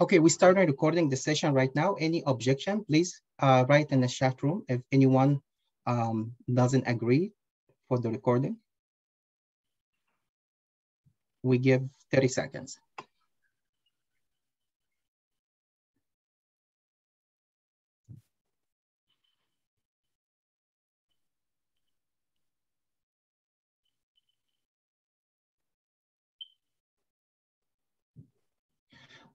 Okay, we started recording the session right now. Any objection, please uh, write in the chat room if anyone um, doesn't agree for the recording. We give 30 seconds.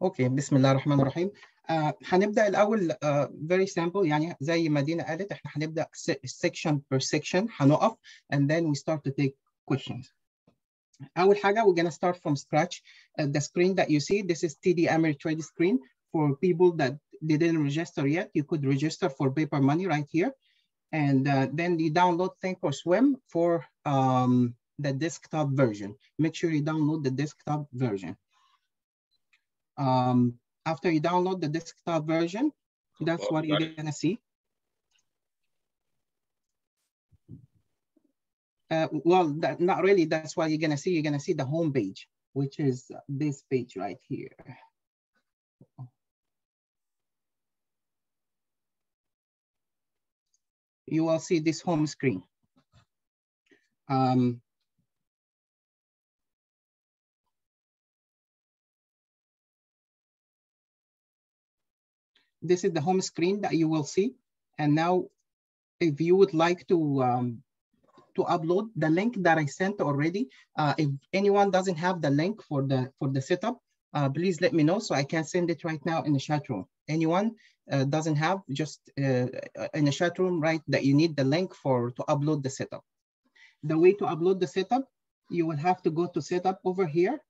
اوكي بسم الله الرحمن الرحيم آه هنبدا الاول آه very simple يعني زي ما دينا قالت احنا هنبدا section per section هنقف and then we start to take questions اول حاجه we're gonna start from scratch uh, the screen that you see this is TD Ameritrade screen for people that didn't register yet you could register for paper money right here and uh, then you download Thinkorswim for um, the desktop version make sure you download the desktop version um, after you download the desktop version, that's what you're gonna see. Uh, well, that, not really, that's what you're gonna see. You're gonna see the home page, which is this page right here. You will see this home screen. Um, this is the home screen that you will see. And now if you would like to, um, to upload the link that I sent already, uh, if anyone doesn't have the link for the, for the setup, uh, please let me know so I can send it right now in the chat room. Anyone uh, doesn't have, just uh, in the chat room, right, that you need the link for to upload the setup. The way to upload the setup, you will have to go to setup over here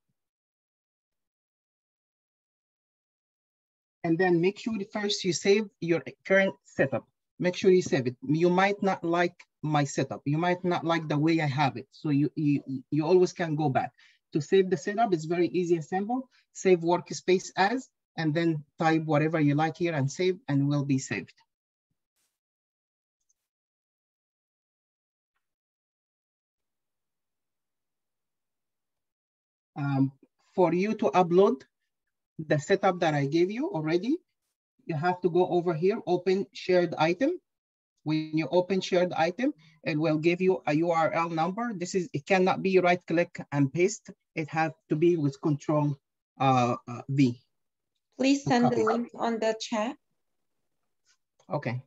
and then make sure first you save your current setup. Make sure you save it. You might not like my setup. You might not like the way I have it. So you, you, you always can go back. To save the setup, it's very easy and simple. Save workspace as, and then type whatever you like here and save, and will be saved. Um, for you to upload the setup that I gave you already, you have to go over here, open shared item. When you open shared item, it will give you a URL number. This is, it cannot be right click and paste. It has to be with control uh, uh, V. Please send the link on the chat. Okay.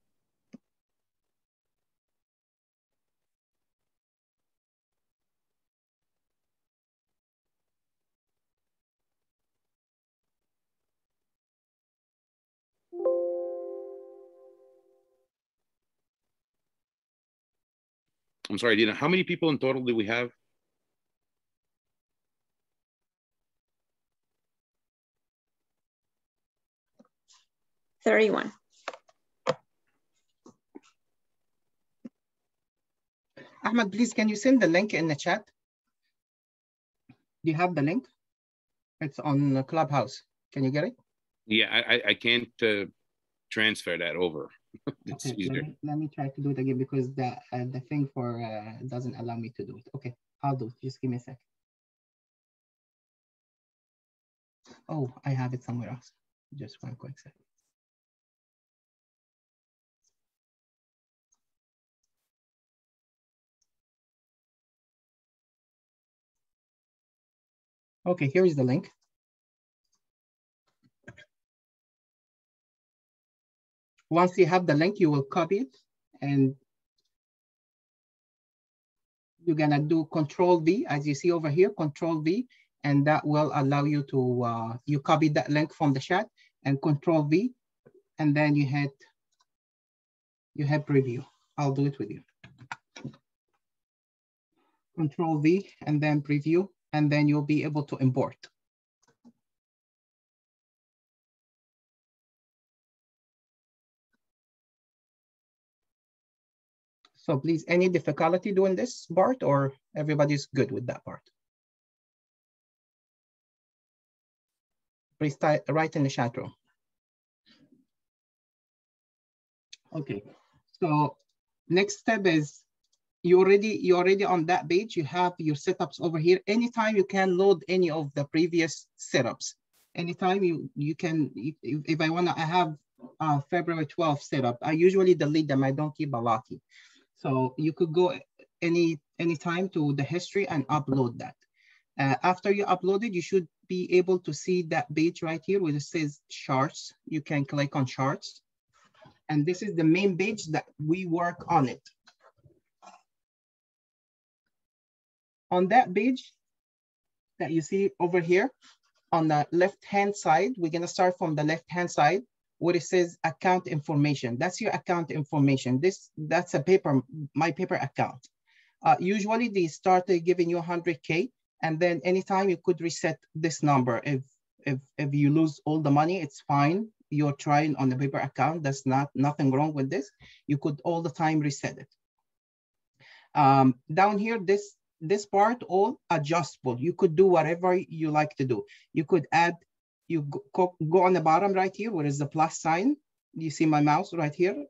I'm sorry, Dina, how many people in total do we have? Thirty-one. Ahmed, please, can you send the link in the chat? Do you have the link? It's on Clubhouse. Can you get it? Yeah, I, I can't uh, transfer that over. okay. Let me, let me try to do it again because the uh, the thing for uh, doesn't allow me to do it. Okay, I'll do it. Just give me a sec. Oh, I have it somewhere else. Just one quick second. Okay, here is the link. Once you have the link, you will copy it and you're gonna do control V as you see over here, control V, and that will allow you to, uh, you copy that link from the chat and control V, and then you hit, you hit preview. I'll do it with you. Control V and then preview, and then you'll be able to import. So please, any difficulty doing this part or everybody's good with that part? Please write in the chat room. Okay, so next step is you already you already on that page. You have your setups over here. Anytime you can load any of the previous setups. anytime you, you can, if, if I wanna, I have uh, February 12th setup I usually delete them, I don't keep a locky. So you could go any anytime to the history and upload that. Uh, after you upload it, you should be able to see that page right here where it says charts. You can click on charts. And this is the main page that we work on it. On that page that you see over here, on the left-hand side, we're gonna start from the left-hand side where it says account information. That's your account information. This That's a paper, my paper account. Uh, usually they started giving you 100K and then anytime you could reset this number. If, if, if you lose all the money, it's fine. You're trying on the paper account. That's not nothing wrong with this. You could all the time reset it. Um, down here, this, this part all adjustable. You could do whatever you like to do. You could add, you go, go on the bottom right here, where is the plus sign. You see my mouse right here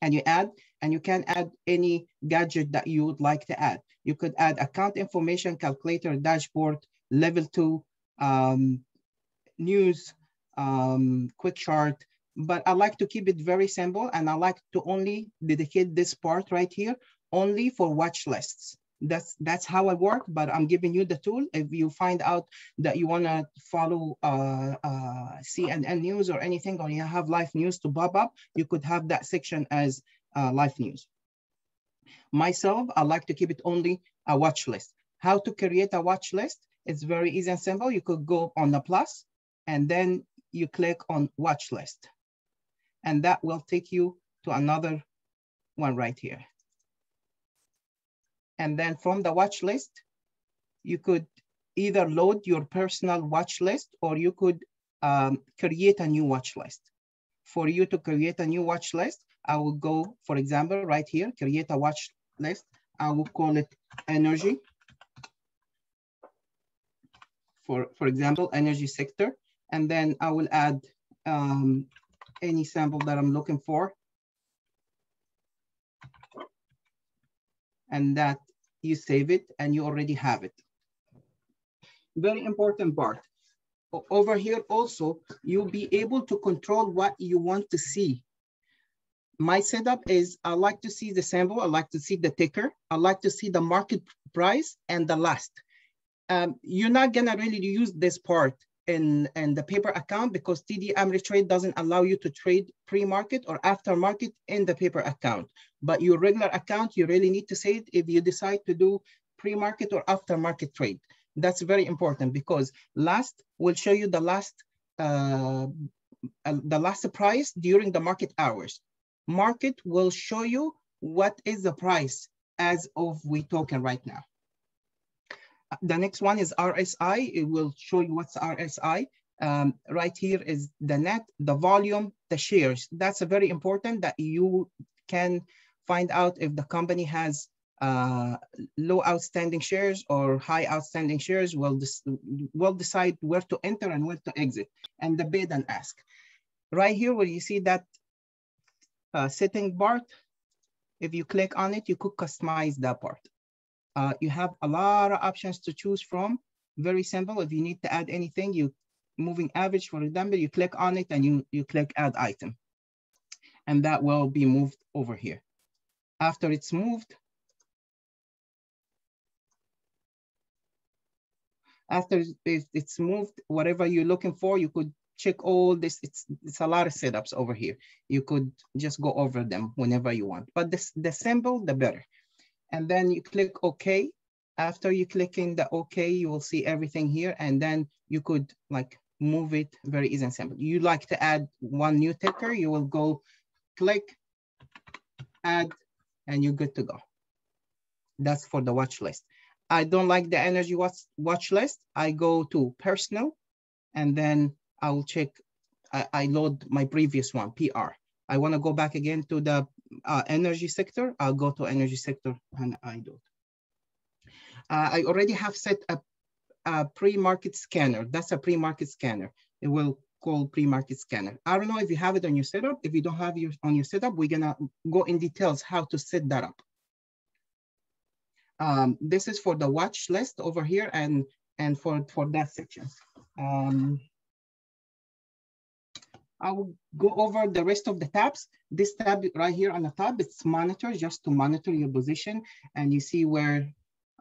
and you add, and you can add any gadget that you would like to add. You could add account information, calculator, dashboard, level two, um, news, um, quick chart, but I like to keep it very simple and I like to only dedicate this part right here only for watch lists. That's that's how I work, but I'm giving you the tool. If you find out that you wanna follow uh, uh, CNN news or anything, or you have live news to pop up, you could have that section as uh, live news. Myself, I like to keep it only a watch list. How to create a watch list? It's very easy and simple. You could go on the plus and then you click on watch list. And that will take you to another one right here. And then from the watch list, you could either load your personal watch list or you could um, create a new watch list. For you to create a new watch list, I will go, for example, right here, create a watch list. I will call it energy. For, for example, energy sector. And then I will add um, any sample that I'm looking for. And that you save it and you already have it. Very important part. Over here also, you'll be able to control what you want to see. My setup is I like to see the sample, I like to see the ticker, I like to see the market price and the last. Um, you're not gonna really use this part in, in the paper account because TD Ameritrade doesn't allow you to trade pre-market or after market in the paper account. But your regular account, you really need to say it if you decide to do pre-market or after market trade. That's very important because last will show you the last uh, uh, the last price during the market hours. Market will show you what is the price as of we talking right now. The next one is RSI. It will show you what's RSI. Um, right here is the net, the volume, the shares. That's a very important that you can find out if the company has uh, low outstanding shares or high outstanding shares will, will decide where to enter and where to exit and the bid and ask. Right here where you see that uh, setting part, if you click on it, you could customize that part. Uh, you have a lot of options to choose from. Very simple. If you need to add anything, you moving average, for example, you click on it and you, you click add item. And that will be moved over here. After it's moved, after it's moved, whatever you're looking for, you could check all this. It's, it's a lot of setups over here. You could just go over them whenever you want. But this, the simple, the better. And then you click OK. After you click in the OK, you will see everything here. And then you could like move it very easy and simple. You like to add one new ticker, you will go click, add, and you're good to go. That's for the watch list. I don't like the energy watch, watch list. I go to personal and then I will check, I, I load my previous one, PR. I wanna go back again to the uh, energy sector. I'll go to energy sector and I do. Uh, I already have set a, a pre-market scanner. That's a pre-market scanner. It will call pre-market scanner. I don't know if you have it on your setup. If you don't have it on your setup, we're gonna go in details how to set that up. Um, this is for the watch list over here and, and for, for that section. Um, I will go over the rest of the tabs. This tab right here on the top, it's monitor, just to monitor your position. And you see where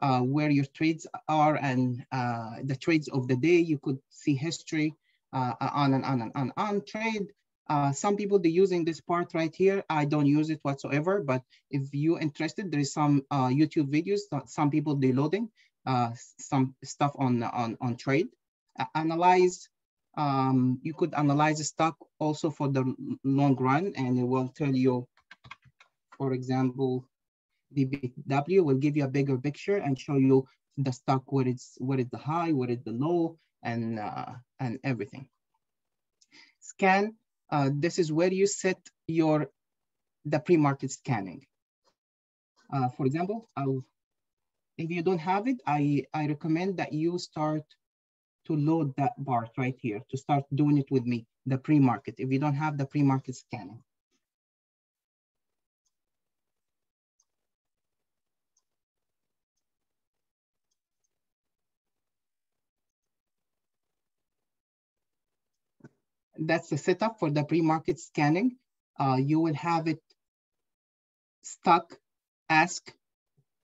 uh, where your trades are and uh, the trades of the day. You could see history uh, on and on and on, on trade. Uh, some people, they're using this part right here. I don't use it whatsoever, but if you're interested, there is some uh, YouTube videos that some people they're loading uh, some stuff on, on, on trade. analyze, um, you could analyze the stock also for the long run and it will tell you, for example, BBW will give you a bigger picture and show you the stock what is, what is the high, what is the low, and uh, and everything. Scan. Uh, this is where you set your the pre-market scanning. Uh, for example, I'll, if you don't have it, I I recommend that you start to load that bar right here to start doing it with me, the pre-market. If you don't have the pre-market scanning. that's the setup for the pre-market scanning. Uh, you will have it stuck, ask,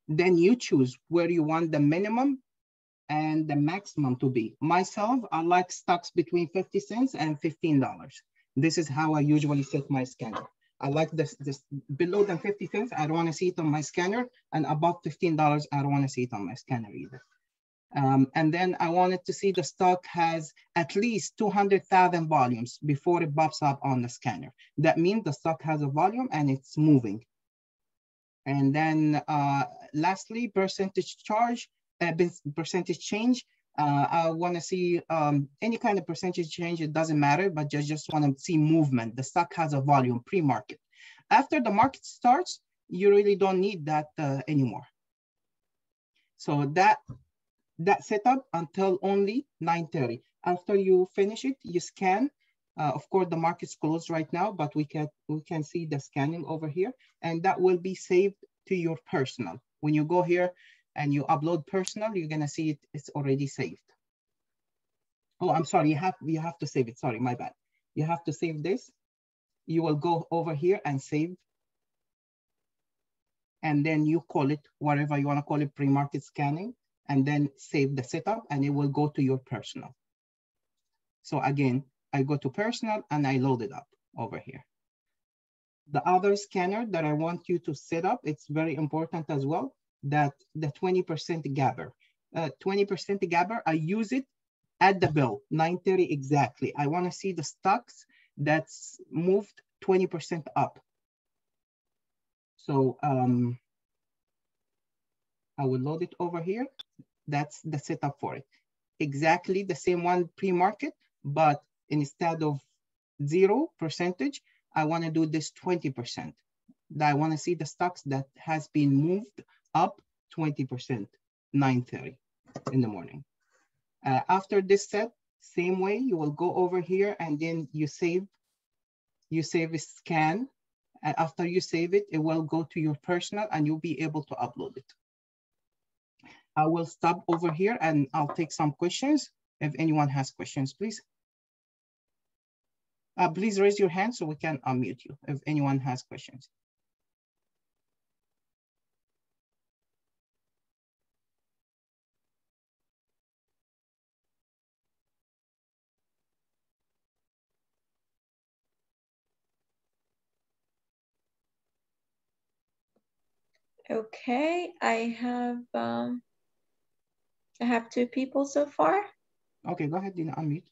then you choose where you want the minimum and the maximum to be. Myself, I like stocks between 50 cents and $15. This is how I usually set my scanner. I like this, this below than 50 cents, I don't wanna see it on my scanner, and above $15, I don't wanna see it on my scanner either. Um, and then I wanted to see the stock has at least 200,000 volumes before it pops up on the scanner. That means the stock has a volume and it's moving. And then uh, lastly, percentage charge, percentage change. Uh, I want to see um, any kind of percentage change, it doesn't matter, but just, just want to see movement. The stock has a volume pre-market. After the market starts, you really don't need that uh, anymore. So that that setup until only 9.30. After you finish it, you scan. Uh, of course, the market's closed right now, but we can, we can see the scanning over here, and that will be saved to your personal. When you go here and you upload personal, you're gonna see it, it's already saved. Oh, I'm sorry, you have, you have to save it, sorry, my bad. You have to save this. You will go over here and save and then you call it whatever you want to call it pre-market scanning and then save the setup and it will go to your personal. So again, I go to personal and I load it up over here. The other scanner that I want you to set up, it's very important as well, that the 20% gapper. 20% uh, gapper, I use it at the bill, 930 exactly. I wanna see the stocks that's moved 20% up. So um, I will load it over here that's the setup for it. Exactly the same one pre-market, but instead of zero percentage, I wanna do this 20%. I wanna see the stocks that has been moved up 20%, 9.30 in the morning. Uh, after this set, same way, you will go over here and then you save, you save a scan. And after you save it, it will go to your personal and you'll be able to upload it. I will stop over here and I'll take some questions. If anyone has questions, please. Uh, please raise your hand so we can unmute you if anyone has questions. Okay, I have um, I have two people so far. Okay, go ahead, Dina, unmute.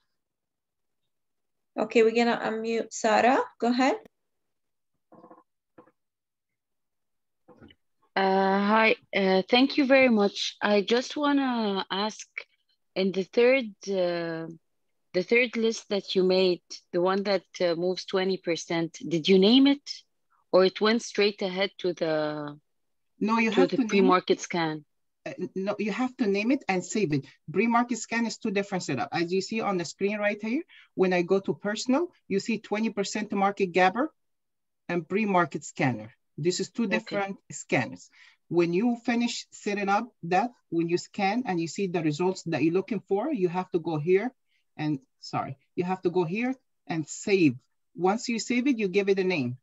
Okay, we're gonna unmute Sarah. Go ahead. Uh, hi, uh, thank you very much. I just wanna ask, in the third, uh, the third list that you made, the one that uh, moves 20%, did you name it? Or it went straight ahead to the, no, you have the to pre-market scan? uh, no, you have to name it and save it. Pre-market scan is two different setup. As you see on the screen right here, when I go to personal, you see 20% market gapper and pre-market scanner. This is two different okay. scanners. When you finish setting up that, when you scan and you see the results that you're looking for, you have to go here and sorry, you have to go here and save Once you save it, you give it a name.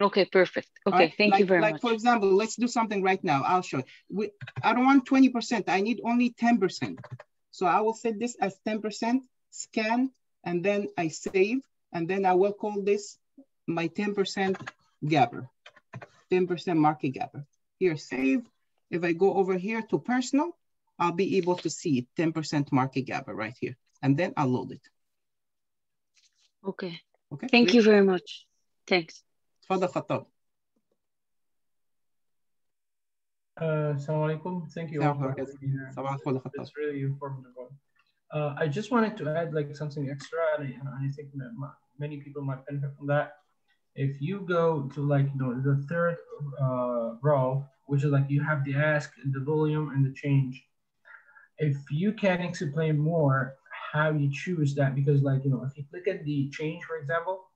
Okay, perfect. Okay, Right? thank like, you very like much. for example, let's do something right now. I'll show. We, I don't want 20%. I need only 10%. So I will set this as 10%, scan, and then I save, and then I will call this my 10% gapper, 10% market gapper. Here, save. If I go over here to personal, I'll be able to see 10% market gapper right here. And then I'll load it. Okay, Okay. thank clear? you very much. Thanks. Father Khattab. Uh, alaikum. Thank you. It's really informative. Uh, I just wanted to add like something extra, and I, I think many people might benefit from that. If you go to like you know the third uh, row, which is like you have the ask, the volume, and the change. If you can explain more how you choose that, because like you know if you click at the change, for example,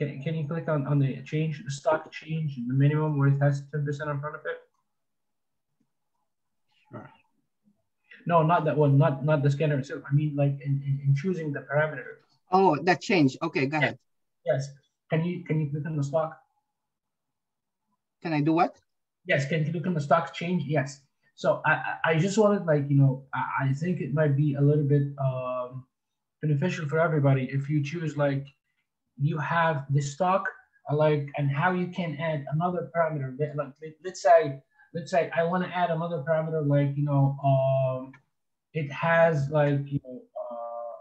can, can you click on, on the change, the stock change, the minimum where it has 10% in front of it? Sure. No, not that one, not not the scanner itself. I mean like in, in, in choosing the parameters. Oh, that change. Okay, go ahead. Yes. Can you can you click on the stock? Can I do what? Yes, can you click on the stock change? Yes. So I, I- I just wanted like, you know, I, I think it might be a little bit um, beneficial for everybody if you choose like you have the stock uh, like and how you can add another parameter. Like let- let's say let's say I want to add another parameter like you know um, it has like you know uh,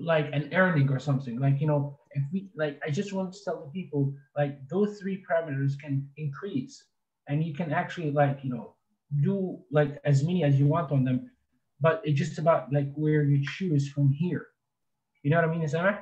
like an earning or something like you know if we like I just want to tell the people like those three parameters can increase and you can actually like you know do like as many as you want on them but it's just about like where you choose from here you know what I mean Isama?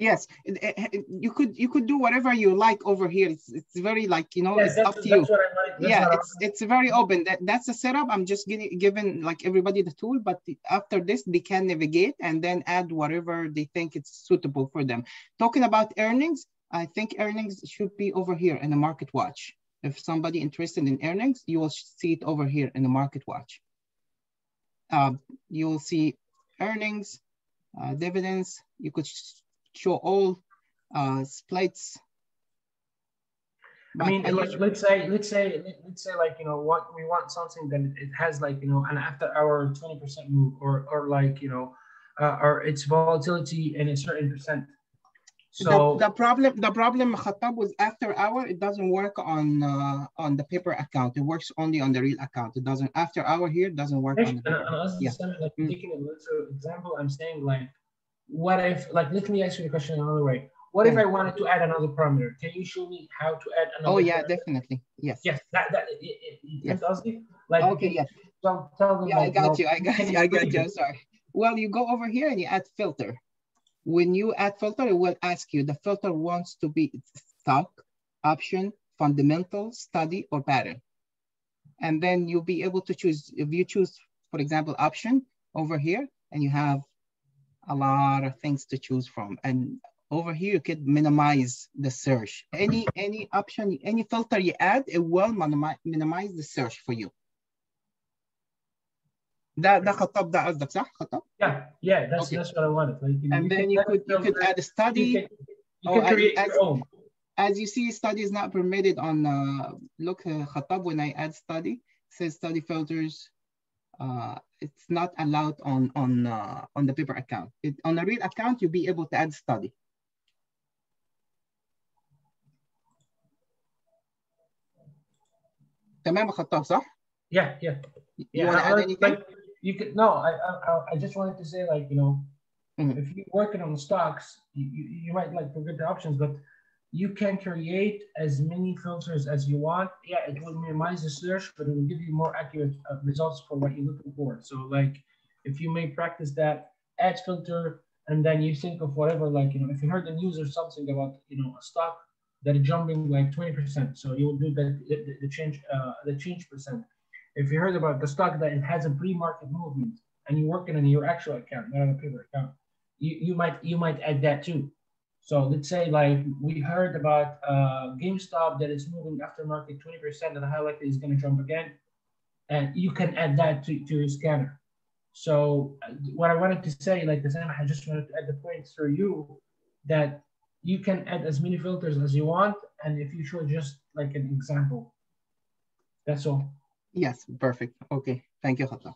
Yes, it- it- it- you could you could do whatever you like over here. It's it's very like you know Yes, it's up to you. what I wanted. That's yeah, it's it's very open. That that's a setup. I'm just giving giving like everybody the tool, but the- after this they can navigate and then add whatever they think it's suitable for them. Talking about earnings, I think earnings should be over here in the market watch. If somebody interested in earnings, you will see it over here in the market watch. Uh, you will see earnings, uh, dividends. You could show all uh, splits. I mean, I let, usually- let's say, let's say, let- let's say, like you know, what we want something that it has like you know an after hour twenty percent move, or or like you know, uh, or its volatility in a certain percent. So the, the problem the problem Khattab was after hour it doesn't work on uh, on the paper account it works only on the real account it doesn't after hour here doesn't work on Actually, the and, paper. as Yeah. like Mm. taking a literal example, I'm saying like, what if like let me ask you the question another way. What if. I wanted to add another parameter? Can you show me how to add another? oh yeah parameter? definitely yes Yes, that that it, it, it, Yes. yes. Like okay yeah can tell, them yeah I got know, you I got you I got you? I'm sorry well you go over here and you add filter when you add filter it will ask you the filter wants to be stock option fundamental study or pattern and then you'll be able to choose if you choose for example option over here and you have a lot of things to choose from and over here you could minimize the search any any option any filter you add it will minimize minimize the search for you ده ده خطاب ده قصدك صح خطاب Yeah, yeah, that's Okay. that's what I wanted. Like, you know, and then can you add could you could filter, add a you study can, you Oh, can I- create as- your own. as you see study is not permitted on uh, look uh, خطاب when I add study it says study filters uh, it's not allowed on on uh, on the paper account it, on a real account you'll be able to add study تمام يا خطاب صح؟ Yeah, yeah, You yeah. want to I- add like- anything? like, you could no. I, I I- I just wanted to say like you know, Mhm. if you're working on stocks, you, you, you might like forget the options, but you can create as many filters as you want. Yeah, it will minimize the search, but it will give you more accurate uh, results for what you're looking for. So like, if you may practice that, add filter, and then you think of whatever like you know, if you heard the news or something about you know a stock that is jumping like 20%, so you will do the the, the change uh, the change percent. If you heard about the stock that it has a pre-market movement and you're working on your actual account, not on a paper account, you, you might you might add that too. So let's say like we heard about uh, GameStop that is moving after market 20% and how likely is going to jump again. And you can add that to, to your scanner. So uh, what I wanted to say, like the same, I just wanted to add the points for you that you can add as many filters as you want. And if you show just like an example, that's all. Yes, perfect. Okay, thank you, Khatta.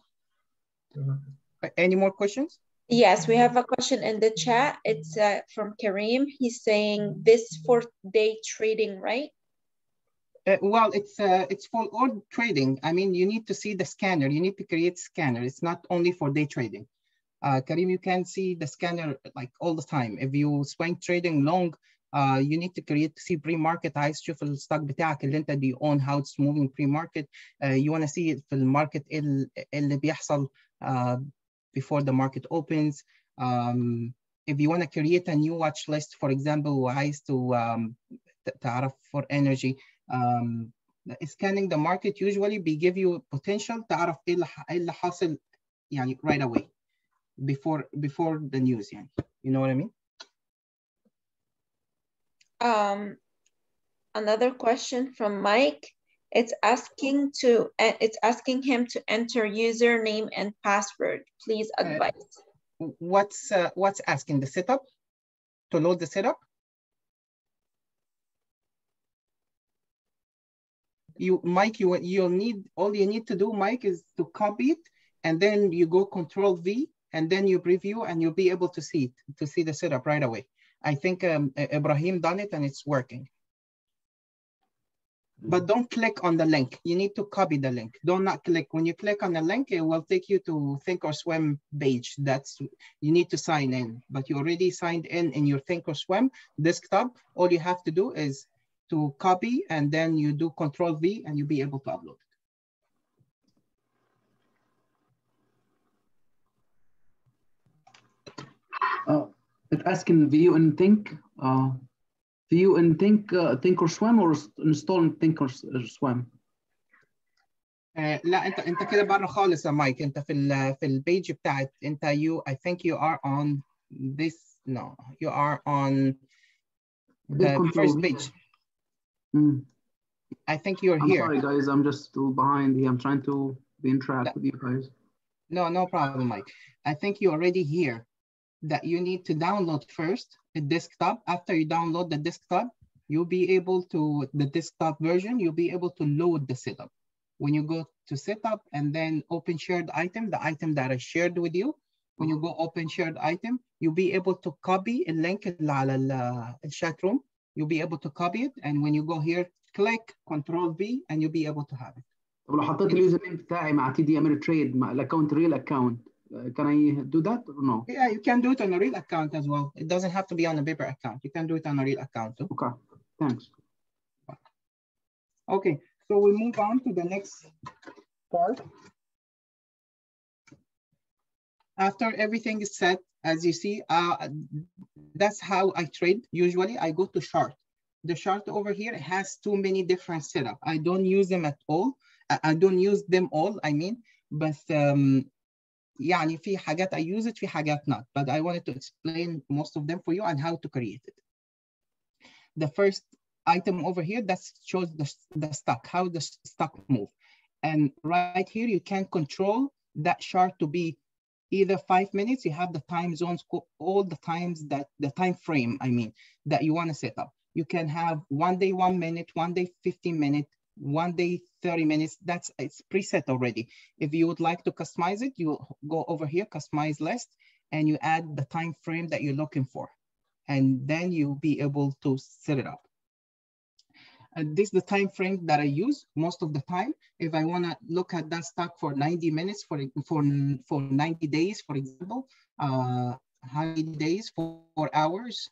Any more questions? Yes, we have a question in the chat. It's uh, from Kareem. He's saying this for day trading, right? Uh, well, it's uh, it's for all trading. I mean, you need to see the scanner. You need to create scanner. It's not only for day trading. Uh, Karim, you can see the scanner like all the time. If you swing trading long, uh, you need to create see pre-market عايز تشوف الستوك بتاعك اللي انت دي own how it's moving pre-market. Uh, you want to see it في الماركت اللي بيحصل uh, before the market opens. Um, if you want to create a new watch list, for example, وعايز to um, تعرف for energy, um, scanning the market usually be give you potential تعرف ايه اللي ايه اللي حاصل يعني right away before before the news يعني you know what I mean Um, another question from Mike. It's asking to it's asking him to enter username and password. Please advise. Uh, what's uh, what's asking the setup to load the setup? you Mike, you you'll need all you need to do, Mike, is to copy it and then you go control V and then you preview and you'll be able to see it, to see the setup right away. I think um, Ibrahim done it and it's working. But don't click on the link. You need to copy the link. Don't not click. When you click on the link, it will take you to Think or Swim page. That's you need to sign in. But you already signed in in your Think or Swim desktop. All you have to do is to copy and then you do control V and you'll be able to upload it. Uh, it's asking view and think, uh, view and think, uh, Thinkorswim or install Thinkorswim? Uh, لا انت انت كده بره خالص يا مايك انت في ال في البيج بتاعت انت you I think you are on this no you are on the first page Mm. I think you're I'm here. sorry, guys. I'm just still behind here. I'm trying to be in track with you guys. No, no problem, Mike. I think you're already here. That you need to download first the desktop. After you download the desktop, you'll be able to, the desktop version, you'll be able to load the setup. When you go to setup and then open shared item, the item that I shared with you, when you go open shared item, you'll be able to copy a link اللي على الشات room you'll be able to copy it. And when you go here, click Control V and you'll be able to have it. طب لو حطيت اليوزر نيم بتاعي مع تي دي امير تريد مع الاكونت ريل اكونت can I do that or no? Yeah, you can do it on a real account as well. It doesn't have to be on a paper account. You can do it on a real account too. Okay, thanks. Okay, so we move on to the next part. After everything is set, as you see, uh, that's how I trade. Usually I go to chart. The chart over here has too many different setup. I don't use them at all. I don't use them all, I mean, but um, يعني في حاجات I use it, في حاجات not. But I wanted to explain most of them for you and how to create it. The first item over here that shows the, the stock, how the stock move. And right here, you can control that chart to be either five minutes, you have the time zones, all the times that the time frame, I mean, that you want to set up. You can have one day, one minute, one day, 15 minutes, one day, 30 minutes. That's it's preset already. If you would like to customize it, you go over here, customize list, and you add the time frame that you're looking for. And then you'll be able to set it up. And this is the time frame that I use most of the time. If I want to look at that stock for 90 minutes, for for for 90 days, for example, uh, 100 days, four hours,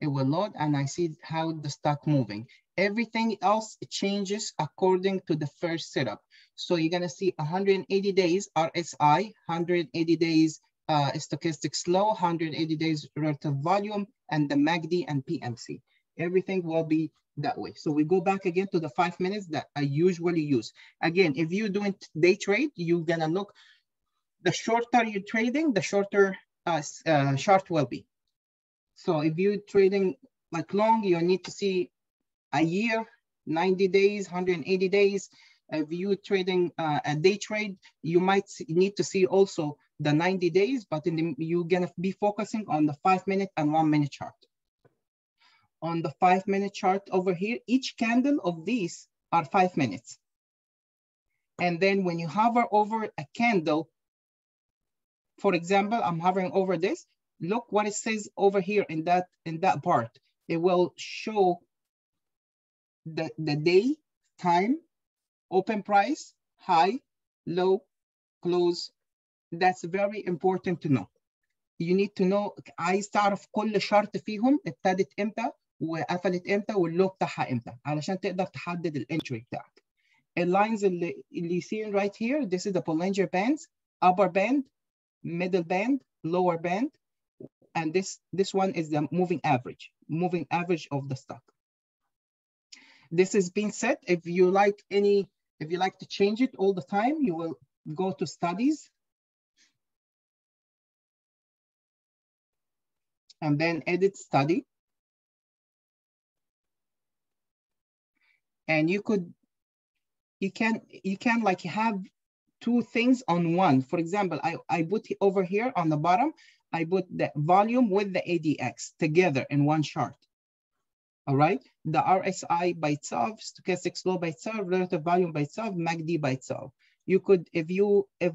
it will load and I see how the stock moving. Everything else changes according to the first setup. So you're gonna see 180 days RSI, 180 days uh, stochastic slow, 180 days relative volume, and the MACD and PMC. Everything will be that way. So we go back again to the five minutes that I usually use. Again, if you're doing day trade, you're gonna look, the shorter you're trading, the shorter uh, uh, chart will be. So if you're trading like long, you need to see a year, 90 days, 180 days. if you trading uh, a day trade, you might need to see also the 90 days, but in the, you're gonna be focusing on the five minute and one minute chart. On the five minute chart over here, each candle of these are five minutes. And then when you hover over a candle, for example, I'm hovering over this, look what it says over here in that, in that part. It will show the, the day, time, open price, high, low, close. That's very important to know. You need to know عايز تعرف كل شرط فيهم ابتدت امتى وقفلت امتى واللو بتاعها امتى علشان تقدر تحدد الانتري بتاعك. اللاينز اللي اللي seen right here, this is the Bollinger Bands, upper band, middle band, lower band, and this this one is the moving average, moving average of the stock. This is being set. If you like any, if you like to change it all the time, you will go to studies. And then edit study. And you could, you can, you can like have two things on one. For example, I, I put over here on the bottom, I put the volume with the ADX together in one chart. All right, the RSI by itself, stochastic slow by itself, relative volume by itself, MACD by itself. You could, if you, if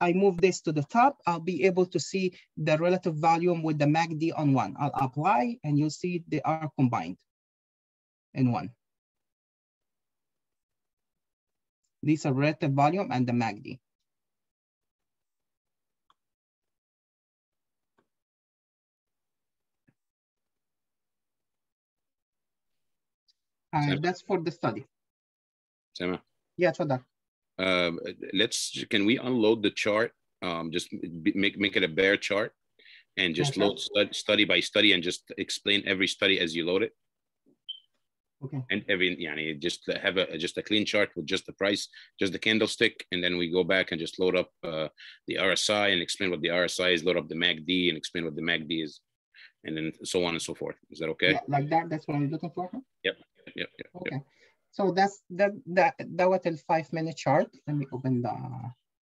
I move this to the top, I'll be able to see the relative volume with the MACD on one. I'll apply and you'll see they are combined in one. These are relative volume and the MACD. Uh, that's for the study. Sama. Yeah, for Uh, um, let's, can we unload the chart? Um, just make, make it a bare chart and just okay. load stud, study by study and just explain every study as you load it. Okay. And every, yeah, just have a just a clean chart with just the price, just the candlestick, and then we go back and just load up uh, the RSI and explain what the RSI is, load up the MACD and explain what the MACD is, and then so on and so forth. Is that okay? Yeah, like that. That's what I'm looking for. Yep. yep. Okay. So that's that that that was a five minute chart. Let me open the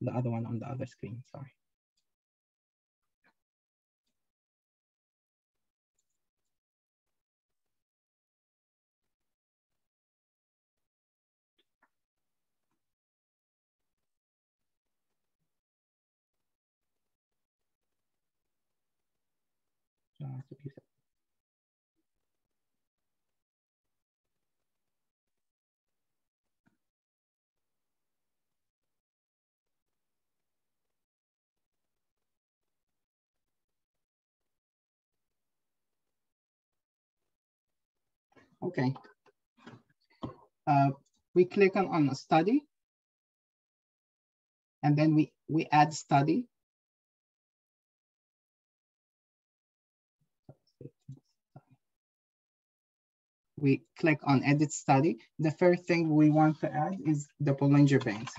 the other one on the other screen. Sorry. Okay. Uh, we click on, on study. And then we, we add study. We click on edit study. The first thing we want to add is the Bollinger Bands.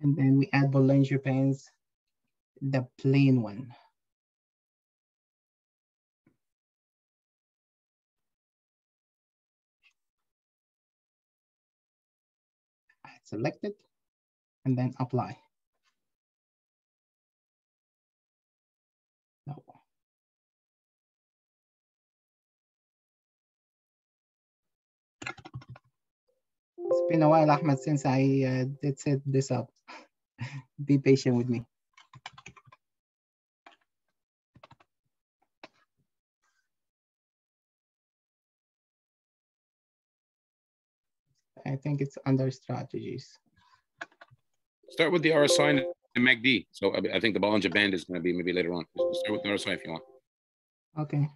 And then we add Bollinger Bands, the plain one. I select it and then apply. No. It's been a while, Ahmed, since I uh, did set this up. Be patient with me. I think it's under strategies. Start with the RSI and MACD. So I, I think the Bollinger Band is going to be maybe later on. Just start with the RSI if you want. Okay.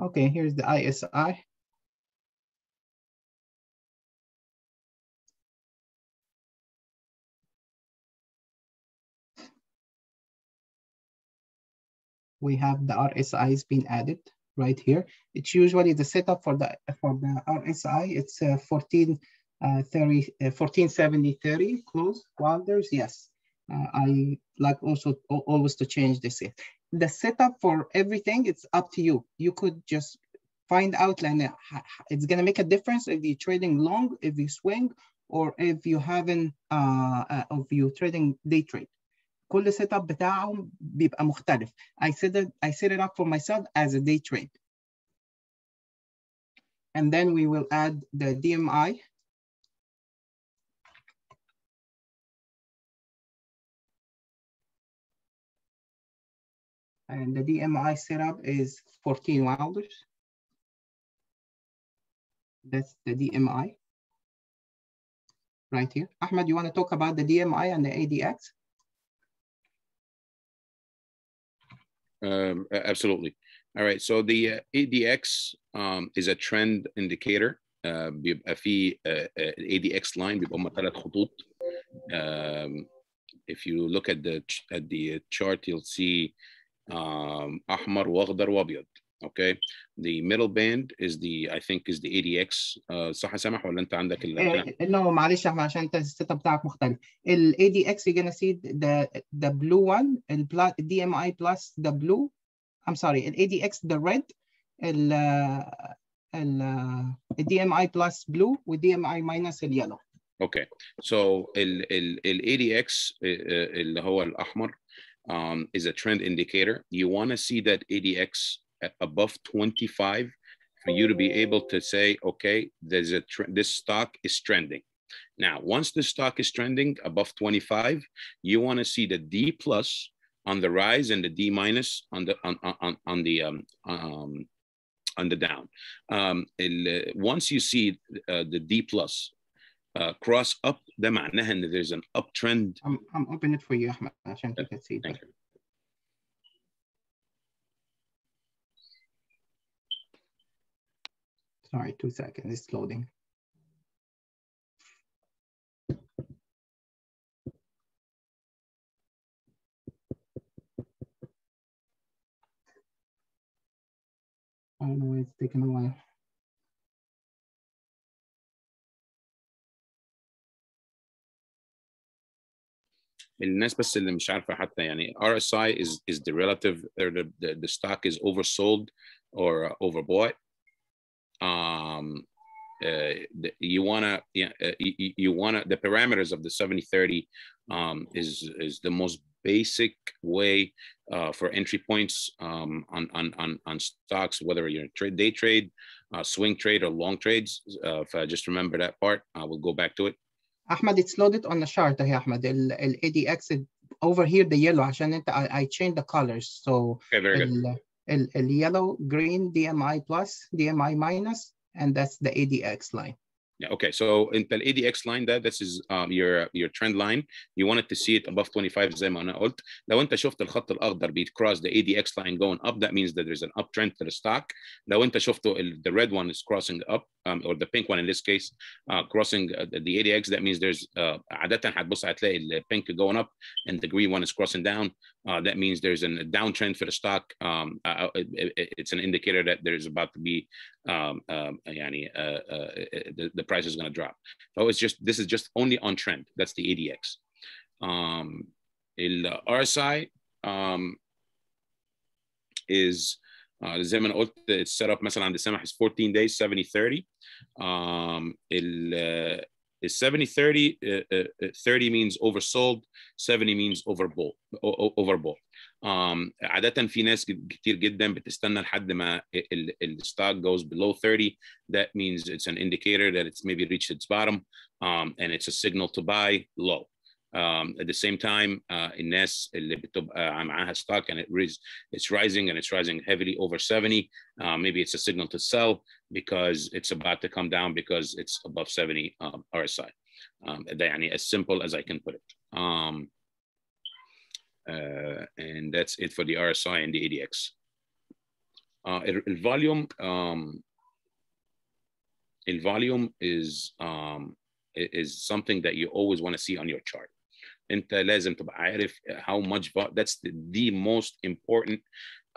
Okay, here's the RSI. We have the RSIs being added. right here. It's usually the setup for the for the RSI. It's uh, 14 uh, 30 uh, 1470 30 close wilders. Yes, uh, I like also always to change this. The setup for everything it's up to you. You could just find out and it's gonna make a difference if you're trading long, if you swing, or if you haven't uh, uh you trading day trade. كل سيت اب بتاعهم بيبقى مختلف. I set it I set it up for myself as a day trade. And then we will add the DMI. And the DMI setup is 14 wilders. That's the DMI right here. Ahmed, you want to talk about the DMI and the ADX? Um, absolutely. All right. So the uh, ADX um, is a trend indicator. Uh, بيبقى في uh, ADX line بيبقى هم ثلاث خطوط. Um, if you look at the at the chart, you'll see um, أحمر وأخضر وأبيض. Okay. The middle band is the I think is the ADX uh, صح سامح ولا أنت عندك ال no معلش احمد عشان انت السيت اب بتاعك مختلف. ال ADX you're gonna see the the blue one ال DMI plus the blue I'm sorry ال ADX the red ال ال DMI plus blue و DMI minus ال yellow. Okay. So ال ال ال ADX اللي هو الأحمر um, is a trend indicator. You want to see that ADX above 25 for you to be able to say, okay, there's a this stock is trending. Now, once the stock is trending above 25, you want to see the D plus on the rise and the D minus on the on on, on the um, um, on the down. Um, once you see uh, the D plus uh, cross up, ده معناها ان there's an uptrend. I'm, I'm opening it for you, Ahmed, عشان you can see Thank you. Sorry, two seconds, it's loading. I don't know why it's taking a while. الناس بس اللي مش عارفه حتى يعني RSI is is the relative or the, the, the stock is oversold or uh, overbought. Um, uh, the, you wanna yeah, uh, you, you wanna the parameters of the 70-30 um, is is the most basic way uh, for entry points um, on, on on on stocks, whether you're trade day trade, uh, swing trade, or long trades. Uh, if I just remember that part, I will go back to it. Ahmed, it's loaded on the chart اهي احمد ال, ال ADX over here the yellow عشان انت I, I changed the colors so Okay, very good. ال, ال, ال yellow green DMI plus DMI minus and that's the ADX line Yeah, okay. So in the ADX line that this is um, your your trend line. You wanted to see it above 25 زي ما أنا قلت. لو أنت شفت الخط الأخضر بيت cross the ADX line going up, that means that there's an uptrend to the stock. لو أنت شفته ال- the red one is crossing up, um, or the pink one in this case, uh, crossing uh, the, the ADX, that means there's uh, عادة هتبص هتلاقي ال pink going up and the green one is crossing down. Uh, that means there's a downtrend for the stock. Um, uh, it, it- it's an indicator that there's about to be um, um, يعني, uh, uh, the, the price is going to drop. So it's just this is just only on trend. That's the ADX. Um, ال RSI um, is uh, زي ما انا قلت it's set up مثلا عند سامح is 14 days 70 30 um, ال uh, is 70 30 uh, uh, 30 means oversold 70 means overbought o- o- overbought um, عادة في ناس كتير جدا بتستنى لحد ما الستوك goes below 30 that means it's an indicator that it's maybe reached its bottom um, and it's a signal to buy low um, at the same time uh, الناس اللي بتبقى معاها stock and it is it's rising and it's rising heavily over 70 uh, maybe it's a signal to sell because it's about to come down because it's above 70 um, RSI um, ده يعني as simple as I can put it um, uh, and that's it for the RSI and the ADX. Uh, el, el volume, um, el volume is um, is something that you always want to see on your chart. انت لازم تبقى عارف how much vo- that's the, the most important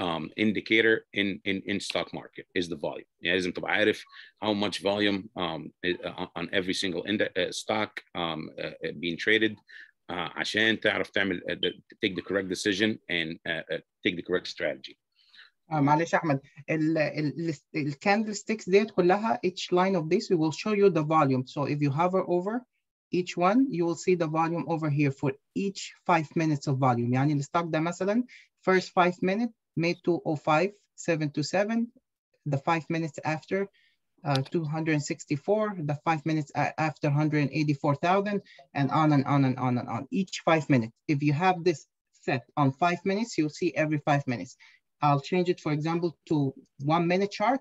um, indicator in, in in stock market is the volume يعني لازم تبقى عارف how much volume um, on- on every single ind- uh, stock um, uh, being traded uh, عشان تعرف تعمل uh, the- take the correct decision and uh, uh, take the correct strategy آه معلش يا احمد الكاندل ستيكس ديت كلها each line of this we will show you the volume so if you hover over each one you will see the volume over here for each five minutes of volume يعني الستوك ده مثلا first five minutes made 205 727 the five minutes after uh, 264 the five minutes a- after 184,000 and on and on and on and on each five minutes if you have this set on five minutes you'll see every five minutes I'll change it, for example, to one minute chart,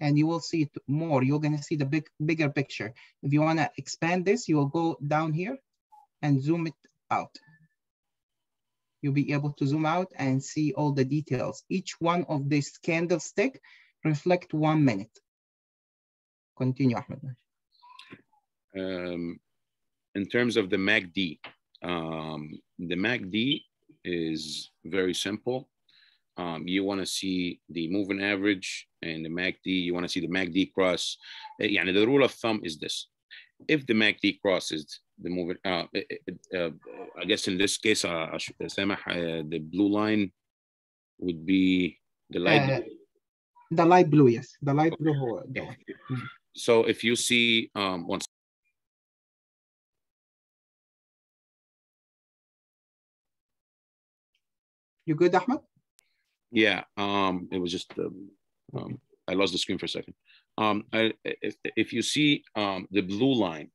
and you will see it more. You're gonna see the big, bigger picture. If you wanna expand this, you will go down here and zoom it out. You'll be able to zoom out and see all the details. Each one of this candlestick reflect one minute. Continue, Ahmed. um, in terms of the MACD, um, the MACD is very simple. Um, you want to see the moving average and the MACD. You want to see the MACD cross. Uh, and the rule of thumb is this. If the MACD crosses the moving, uh uh, uh, uh, I guess in this case, uh, the blue line would be the light the light blue, yes. The light blue. So if you see um, once You good, Ahmed? Yeah, um, it was just um, um, I lost the screen for a second. Um, I, if, if you see um, the blue line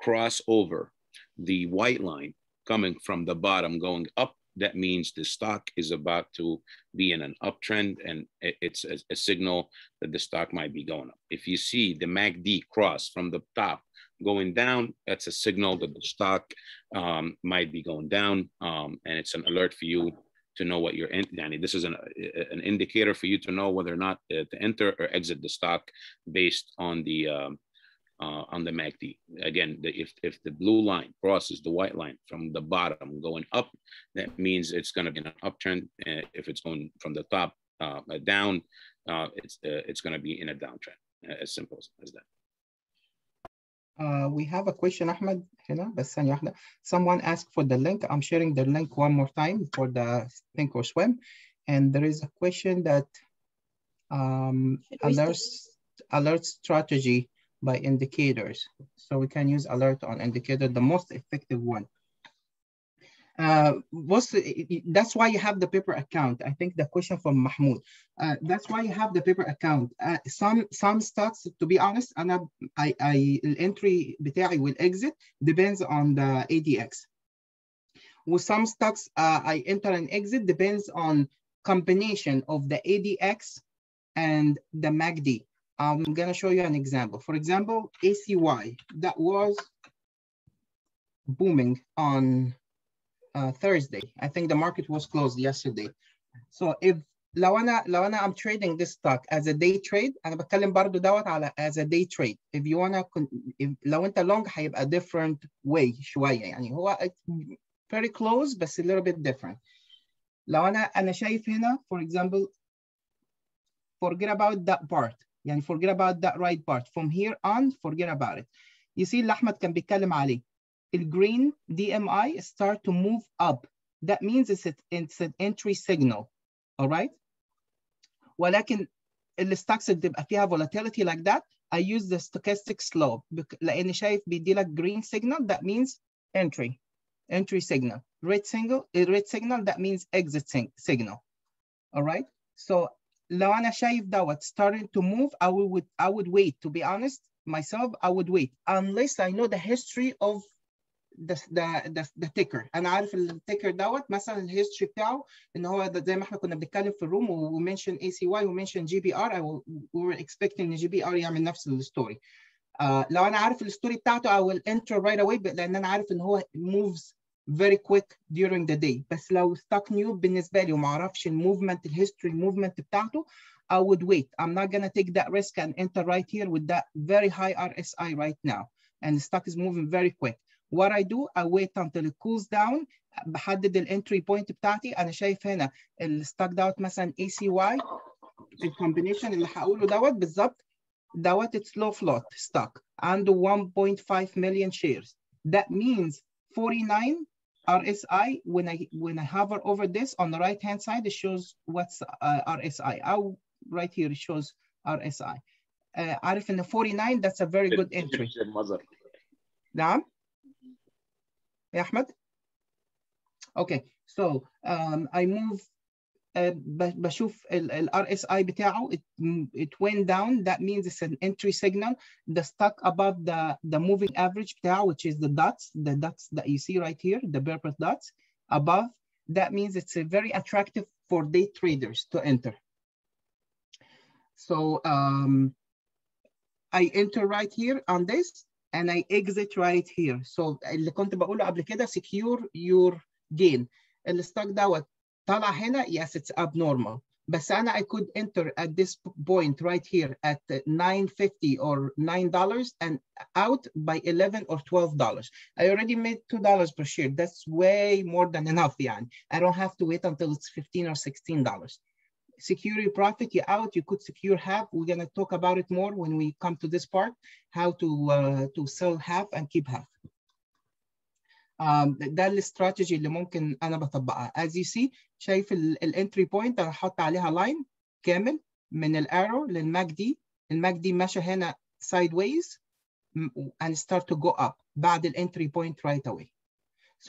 cross over the white line coming from the bottom going up, that means the stock is about to be in an uptrend and it's a, a signal that the stock might be going up. If you see the MACD cross from the top going down, that's a signal that the stock um, might be going down um, and it's an alert for you to know what you're in. Yani this is an, an indicator for you to know whether or not uh, to enter or exit the stock based on the um, uh, on the MACD. Again, the, if if the blue line crosses the white line from the bottom going up, that means it's going to be an uptrend. Uh, if it's going from the top uh, down, uh, it's it's going to be in a downtrend. As simple as that. Uh, we have a question, Ahmed, Someone asked for the link. I'm sharing the link one more time for the thinkorswim. And there is a question that um, alerts, alert strategy by indicators. So we can use alert on indicator, the most effective one. Uh, what's the, that's why you have the paper account. I think the question from Mahmoud. Uh, that's why you have the paper account. Uh, some some stocks, to be honest, أنا I I الentry بتاعي will exit depends on the ADX. With some stocks, uh, I enter and exit depends on combination of the ADX and the MACD. I'm gonna show you an example. For example, ACY that was booming on uh, Thursday. I think the market was closed yesterday. So if لو انا لو انا I'm trading this stock as a day trade انا بتكلم برضو دوت على as a day trade if you wanna con- if لو انت long هيبقى different way شوية يعني هو it's very close بس a little bit different لو انا انا شايف هنا for example forget about that part يعني forget about that right part from here on forget about it you see اللي احمد كان بيتكلم عليه green DMI start to move up. That means it's, a, it's an entry signal, all right? ولكن الستوكس if you have volatility like that, I use the stochastic slow لأن شايف a green signal, that means entry, entry signal. Red signal, red signal, that means exit signal, all right? So لو انا that دوت starting to move I would I would wait to be honest myself I would wait unless I know the history of the the the, the ticker انا عارف التيكر دوت مثلا الهيستوري بتاعه ان هو ده زي ما احنا كنا بنتكلم في الروم ومنشن اي سي واي ومنشن جي بي ار we were expecting ان جي بي ار يعمل نفس الستوري uh, لو انا عارف الستوري بتاعته I will enter right away but لان انا عارف ان هو moves very quick during the day بس لو stock new بالنسبه لي وما اعرفش الموفمنت الهيستوري موفمنت بتاعته I would wait. I'm not gonna take that risk and enter right here with that very high RSI right now. And the stock is moving very quick. what I do I wait until it cools down بحدد الانتري بوينت بتاعتي انا شايف هنا الستوك دوت مثلا اي سي واي الكومبينيشن اللي هقوله دوت بالظبط دوت it's low float stock عنده 1.5 million shares that means 49 RSI when I when I hover over this on the right hand side it shows what's uh, RSI أو right here it shows RSI uh, عارف ان 49 that's a very good entry نعم يا احمد okay so um, I move uh, بشوف ال RSI بتاعه it, it went down that means it's an entry signal the stock above the the moving average بتاعه which is the dots the dots that you see right here the purple dots above that means it's a very attractive for day traders to enter so um, I enter right here on this and I exit right here so اللي كنت بقوله قبل كده secure your gain الستوك دوت طلع هنا yes it's abnormal بس انا I could enter at this point right here at 950 or 9 dollars and out by 11 or 12 dollars I already made 2 dollars per share that's way more than enough يعني I don't have to wait until it's 15 or 16 dollars secure your profit you out you could secure half we're going to talk about it more when we come to this part how to uh, to sell half and keep half um, ده الاستراتيجي اللي ممكن انا بطبقها as you see شايف الانتري بوينت انا هحط عليها لاين كامل من الارو للماك دي الماك دي ماشيه هنا sideways and start to go up بعد الانتري بوينت right away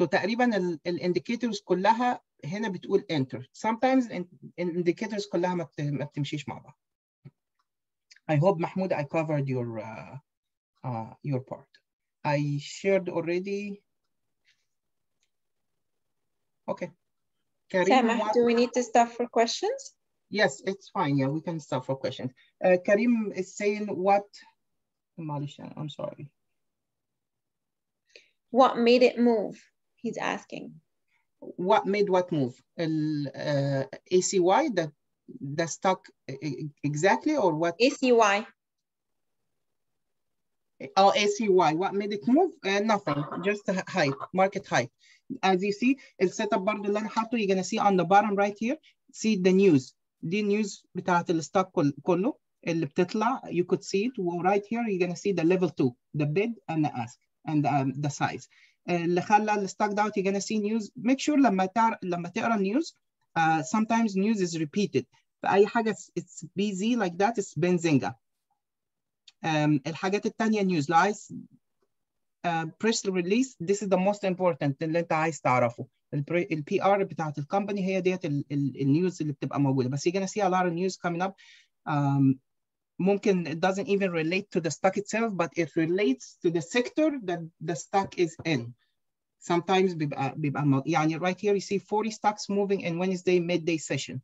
so تقريبا الانديكيتورز كلها هنا بتقول enter sometimes الانديكيتورز كلها ما ما بتمشيش مع بعض I hope محمود I covered your uh, uh, your part I shared already Okay. Karim, Samah, what... do we need to stop for questions? Yes, it's fine. Yeah, we can stop for questions. Uh, Karim is saying what? I'm sorry. What made it move? He's asking. What made what move? Uh, ACY, the, the stock exactly, or what? ACY. Oh, ACY. What made it move? Uh, nothing. Just a hype, market hype. As you see, السيت اب برضه اللي انا حاطه you're gonna see on the bottom right here see the news دي news بتاعت الستوك كله اللي بتطلع you could see it right here you're gonna see the level 2 the bid and the ask and um, the size اللي خلى الستوك دوت you're gonna see news make sure لما تعر... لما تقرا news uh, sometimes news is repeated فأي حاجة it's busy like that it's benzinga um, الحاجات التانية news لو عايز Uh, press release this is the most important اللي انت عايز تعرفه البي ار بتاعت الكومباني هي ديت النيوز اللي بتبقى موجوده بس you're gonna see a lot of news coming up um, ممكن it doesn't even relate to the stock itself but it relates to the sector that the stock is in sometimes بيبقى بيبقى يعني right here you see 40 stocks moving in Wednesday midday session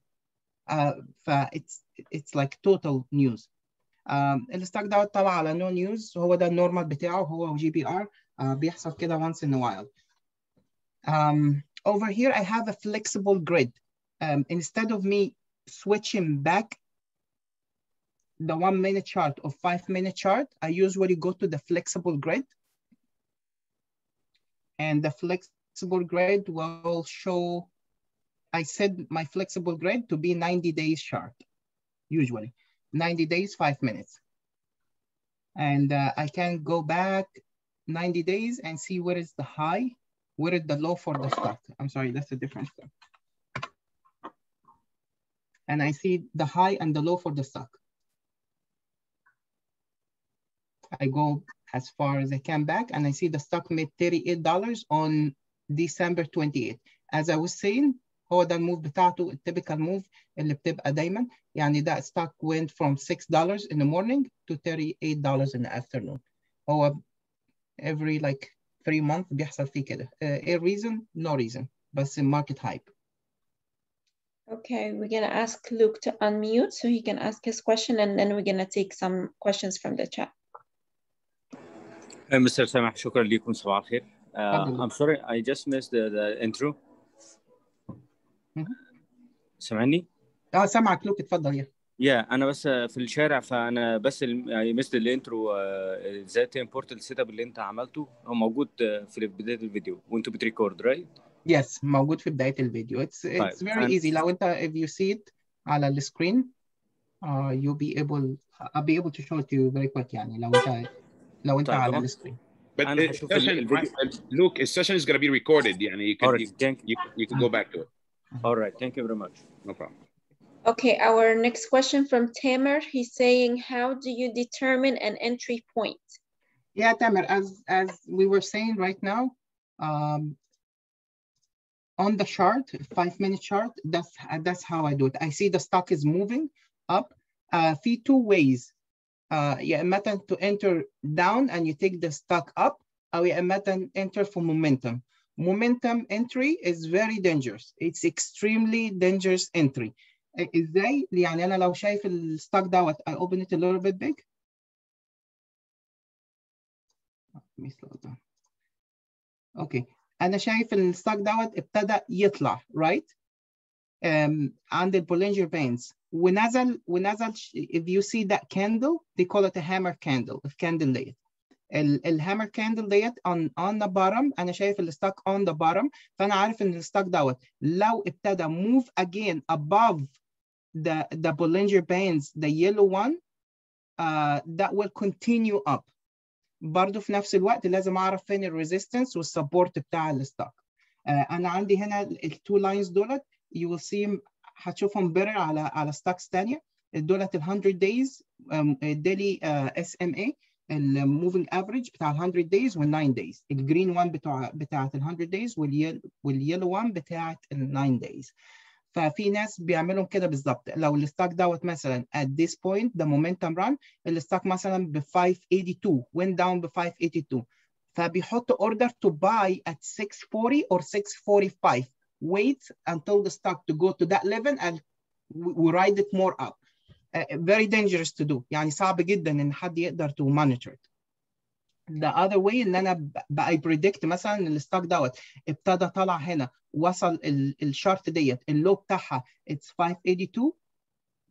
uh, ف it's it's like total news الستاك دوت طبعا على نو نيوز هو ده النورمال بتاعه هو جي بي ار بيحصل كده once in a while um, over here I have a flexible grid um, instead of me switching back the one minute chart or five minute chart I usually go to the flexible grid and the flexible grid will show I set my flexible grid to be 90 days chart usually 90 days, five minutes. And uh, I can go back 90 days and see where is the high, where is the low for the stock. I'm sorry, that's a different stuff. And I see the high and the low for the stock. I go as far as I can back and I see the stock made $38 on December 28. As I was saying, هو ده الموف بتاعته التيبيكال موف اللي بتبقى دايما يعني ده stock went from $6 in the morning to $38 in the afternoon هو every like three months بيحصل فيه كده uh, a reason no reason بس market hype Okay, we're gonna ask Luke to unmute so he can ask his question and then we're gonna take some questions from the chat. Hey, Mr. Samah, شكرا لكم صباح الخير. Uh, I'm sorry, I just missed the, the intro. سامعني؟ آه سامعك لوك اتفضل يا يا أنا بس في الشارع فأنا بس مثل الانترو إزاي تمبورت السيت اب اللي أنت عملته هو موجود في بداية الفيديو وانت بتريكورد رايت Yes موجود في بداية الفيديو طيب، very and- easy لو أنت if you see it على السكرين uh, you'll be able I'll be able to show it to you very quick يعني لو أنت لو انت طيب، على تمام. السكرين But أنا the هشوف session, ال- الفيديو. Luke, the session is going to be recorded. يعني you can, Alright, you, thank you, you can go back to it. alright thank you very much No problem. Okay, our next question from Tamer. He's saying, how do you determine an entry point? Yeah, Tamer, as as we were saying right now, um, on the chart, five minute chart, that's that's how I do it. I see the stock is moving up. Uh, في two ways. Uh, يا إما to enter down and you take the stock up, أو يا إما enter for momentum. Momentum entry is very dangerous. It's extremely dangerous entry. ازاي؟ يعني أنا لو شايف الستوك دوت I open it a little bit big. Let me slow down. اوكي انا شايف الستوك دوت ابتدى يطلع رايت um, عند البولينجر بينز ونزل ونزل ش- if you see that candle they call it a hammer candle الكاندل ديت ال- الهامر كاندل ديت on on the bottom انا شايف الستوك on the bottom فانا عارف ان الستوك دوت لو ابتدى move again above the the Bollinger Bands the yellow one uh, that will continue up برضه في نفس الوقت لازم اعرف فين الريزيستنس والسبورت بتاع الستوك آه انا عندي هنا التو لاينز دولت you will see هتشوفهم better على على ستوكس ثانية دولت ال 100 days الديلي اس ام اي الموفينج افريج بتاع ال 100 days وال 9 days. الجرين 1 بتاع بتاعت ال 100 days واليلو 1 بتاعت ال 9 days. ففي ناس بيعملوا كده بالظبط. لو الستوك دوت مثلا at this point the momentum run الستوك مثلا ب 582 went down ب 582 فبيحط order to buy at 640 or 645 wait until the stock to go to that level and we we ride it more up uh, very dangerous to do يعني صعب جدا ان حد يقدر to monitor it the other way ان انا ب- بقى predict مثلا ان الستوك دوت ابتدى طلع هنا وصل الشارت ديت اللو بتاعها it's 582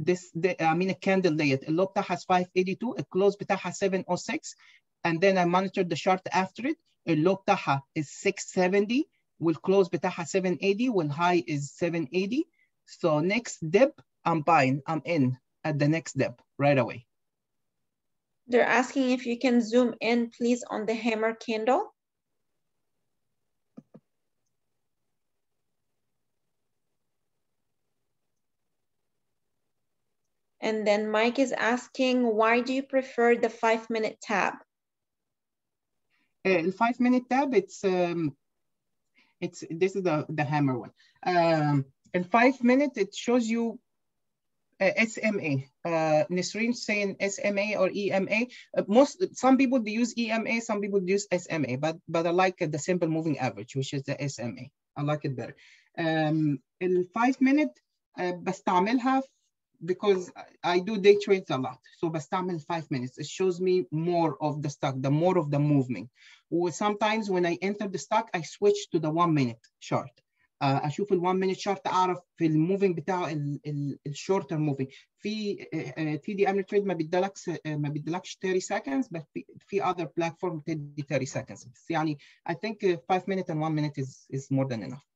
this the, I mean a candle ديت اللو بتاعها is 582 الكلوز بتاعها 706 and then I monitored the chart after it اللو بتاعها is 670 والكلوز بتاعها 780 والهاي is 780 so next dip I'm buying I'm in at the next dip right away They're asking if you can zoom in, please, on the hammer candle. And then Mike is asking, why do you prefer the five minute tab? Uh, five minute tab, it's um, it's this is the the hammer one. Um, in five minutes, it shows you uh, SMA. Uh, Nisreen saying SMA or EMA. Uh, most some people they use EMA, some people use SMA, but but I like the simple moving average, which is the SMA. I like it better. Um, in five minute uh, بستعملها because I do day trades a lot. So بستعمل five minutes. It shows me more of the stock, the more of the movement. Or sometimes when I enter the stock, I switch to the one minute chart. Uh, اشوف ال one minute chart اعرف في الموفينج بتاع الشورتر موفينج في تي دي امر تريد ما بيدلكش ما بيدلكش 30 seconds بس في, في other platform بتدي 30 seconds بس يعني I think uh, 5 minute and 1 minute is is more than enough.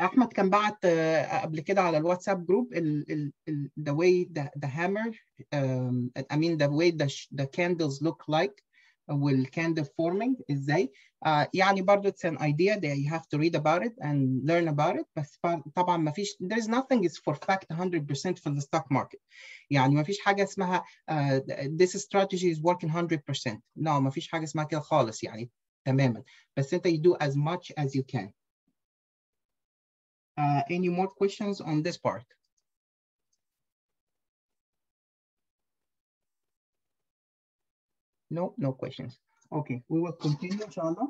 احمد كان بعت قبل كده على الواتساب جروب ال ال ال the way the the hammer um, I mean the way the the candles look like والcandle forming ازاي uh, يعني برضو it's an idea that you have to read about it and learn about it بس طبعا ما فيش there is nothing is for fact 100% في the stock market يعني ما فيش حاجة اسمها uh, this strategy is working 100% no ما فيش حاجة اسمها كده خالص يعني تماما بس انت you do as much as you can Uh, any more questions on this part? No, no questions. Okay, we will continue, inshallah.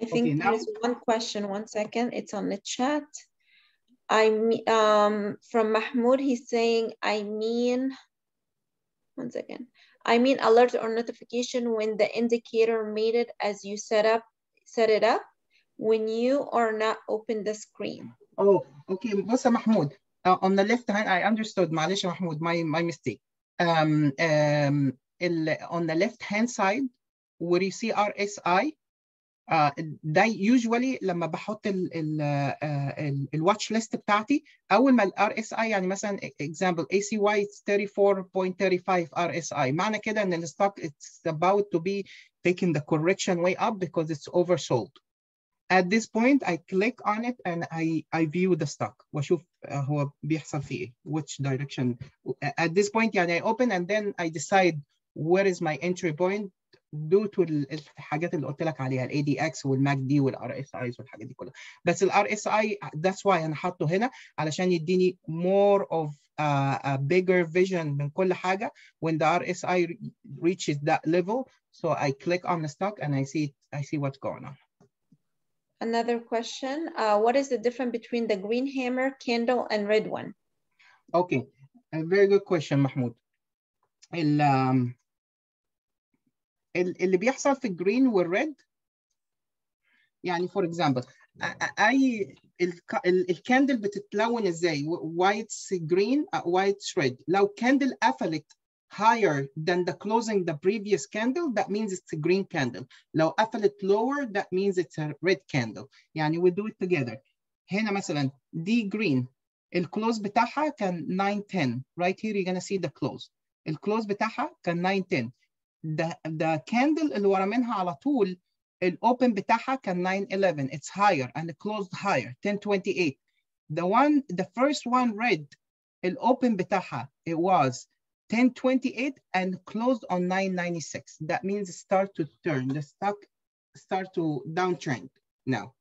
I think Okay, there now- one question, one second, it's on the chat. I mean, um, from Mahmoud, he's saying, I mean, one second. I mean alert or notification when the indicator made it as you set up, set it up when you are not open the screen. Oh, okay. بص يا محمود. Uh, on the left hand, I understood. معلش يا محمود, my, my mistake. Um, um, ال, on the left hand side, where you see RSI, uh, ده usually لما بحط ال ال ال الواتش ليست بتاعتي اول ما الار اس اي يعني مثلا example ACY it's 34.35 RSI معنى كده ان الستوك it's about to be taking the correction way up because it's oversold. At this point I click on it and I I view the stock واشوف هو بيحصل فيه ايه which direction at this point يعني I open and then I decide where is my entry point due to الحاجات اللي قلت لك عليها الاي دي اكس والماك دي والار اس ايز والحاجات دي كلها بس الار اس اي that's why انا حاطه هنا علشان يديني more of uh, a bigger vision من كل حاجه when the RSI reaches that level so I click on the stock and I see I see what's going on Another question, uh, what is the difference between the green hammer candle and red one? Okay, a very good question محمود ال, um, اللي بيحصل في الجرين والريد يعني فور اكزامبل اي الكاندل بتتلون ازاي وايتس جرين وايتس ريد لو كاندل قفلت higher than the closing the previous candle that means it's a green candle لو قفلت lower that means it's a red candle يعني we do it together هنا مثلا دي green الكلوز بتاعها كان 910 right here you're gonna see the close الكلوز بتاعها كان 910 the the candle اللي ورا منها على طول الاوبن بتاعها كان 911 it's higher and it closed higher 1028 the one the first one red الاوبن بتاعها it was 1028 and closed on 996 that means it start to turn the stock start to downtrend now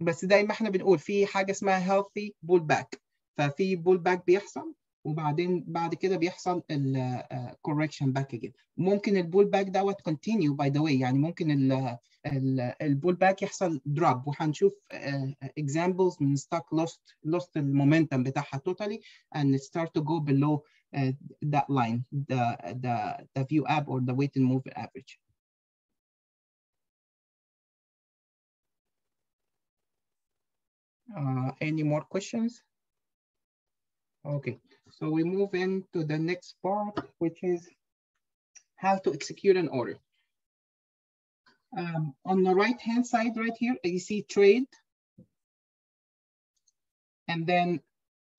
بس زي ما احنا بنقول في حاجه اسمها healthy pullback ففي pullback بيحصل وبعدين بعد كده بيحصل ال uh, correction back again ممكن البول باك دوت continue by the way يعني ممكن ال البول باك يحصل drop وهنشوف uh, examples من stock lost lost المومنتم بتاعها totally and start to go below uh, that line the the the VWAP or the weighted moving average uh, any more questions okay so we move into the next part, which is how to execute an order. Um, on the right-hand side right here, you see trade, and then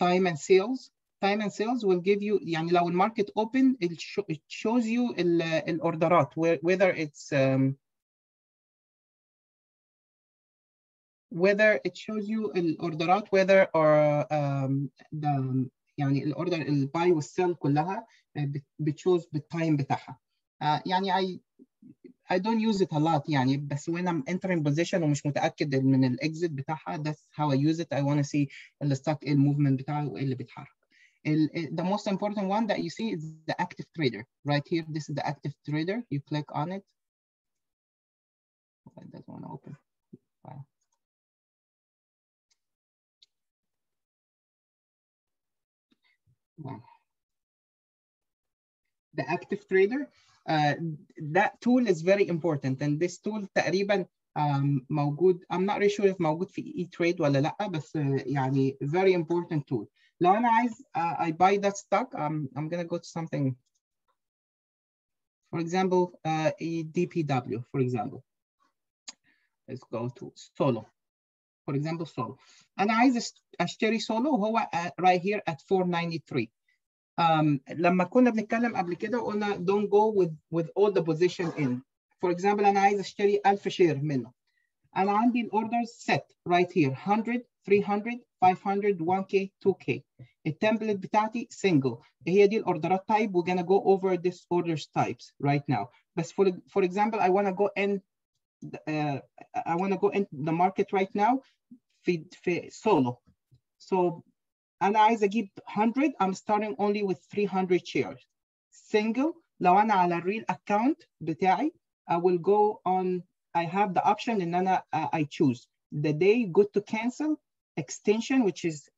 time and sales. Time and sales will give you, يعني لو market open, it, show, it shows you الأوردرات, whether it's um, whether it shows you الأوردرات, whether or um, the يعني الاوردر الباي والسيل كلها بتشوز بالتايم بتاعها uh, يعني I I don't use it a lot يعني بس when I'm entering position ومش متأكد من الاكزit بتاعها that's how I use it I want to see الستوك إيه الموفمنت بتاعه وايه اللي بيتحرك the most important one that you see is the active trader right here this is the active trader you click on it it doesn't want to open wow. Wow. The active trader, uh, that tool is very important and this tool تقريبا um, موجود I'm not really sure if موجود في E-Trade ولا لأ بس uh, يعني very important tool. لو أنا عايز uh, I buy that stock um, I'm gonna go to something for example uh, DPW for example let's go to Solo for example Solo أنا عايز أشتري Solo وهو right here at 493 um, لما كنا بنتكلم قبل كده قلنا don't go with with all the position in for example أنا عايز أشتري 1000 شير منه أنا عندي الأوردرز set right here 100 300 500 1K 2K التمبلت بتاعتي single هي دي الأوردرات type we're gonna go over this orders types right now بس for, for example I wanna go in uh, I wanna go in the market right now في في solo so أنا عايز أجيب 100 I'm starting only with 300 shares single لو أنا على الريل account بتاعي I will go on I have the option إن أنا uh, I choose the day good to cancel extension which is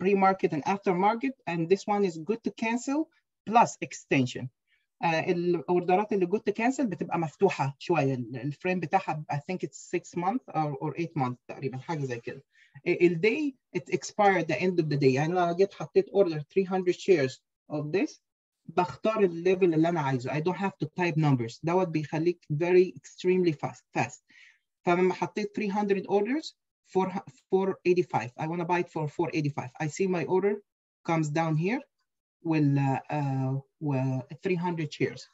pre-market and after market and this one is good to cancel plus extension الاوردرات اللي جوت كانسل بتبقى مفتوحه شويه الفريم بتاعها I think it's 6 month or, or 8 month تقريبا حاجه زي كده الداي it expired the end of the day يعني لو جيت حطيت order 300 shares of this بختار الليفل اللي انا عايزه I don't have to type numbers دوت بيخليك very extremely fast fast فلما حطيت 300 orders for 485 I want to buy it for 485 I see my order comes down here with uh, uh, 300 shares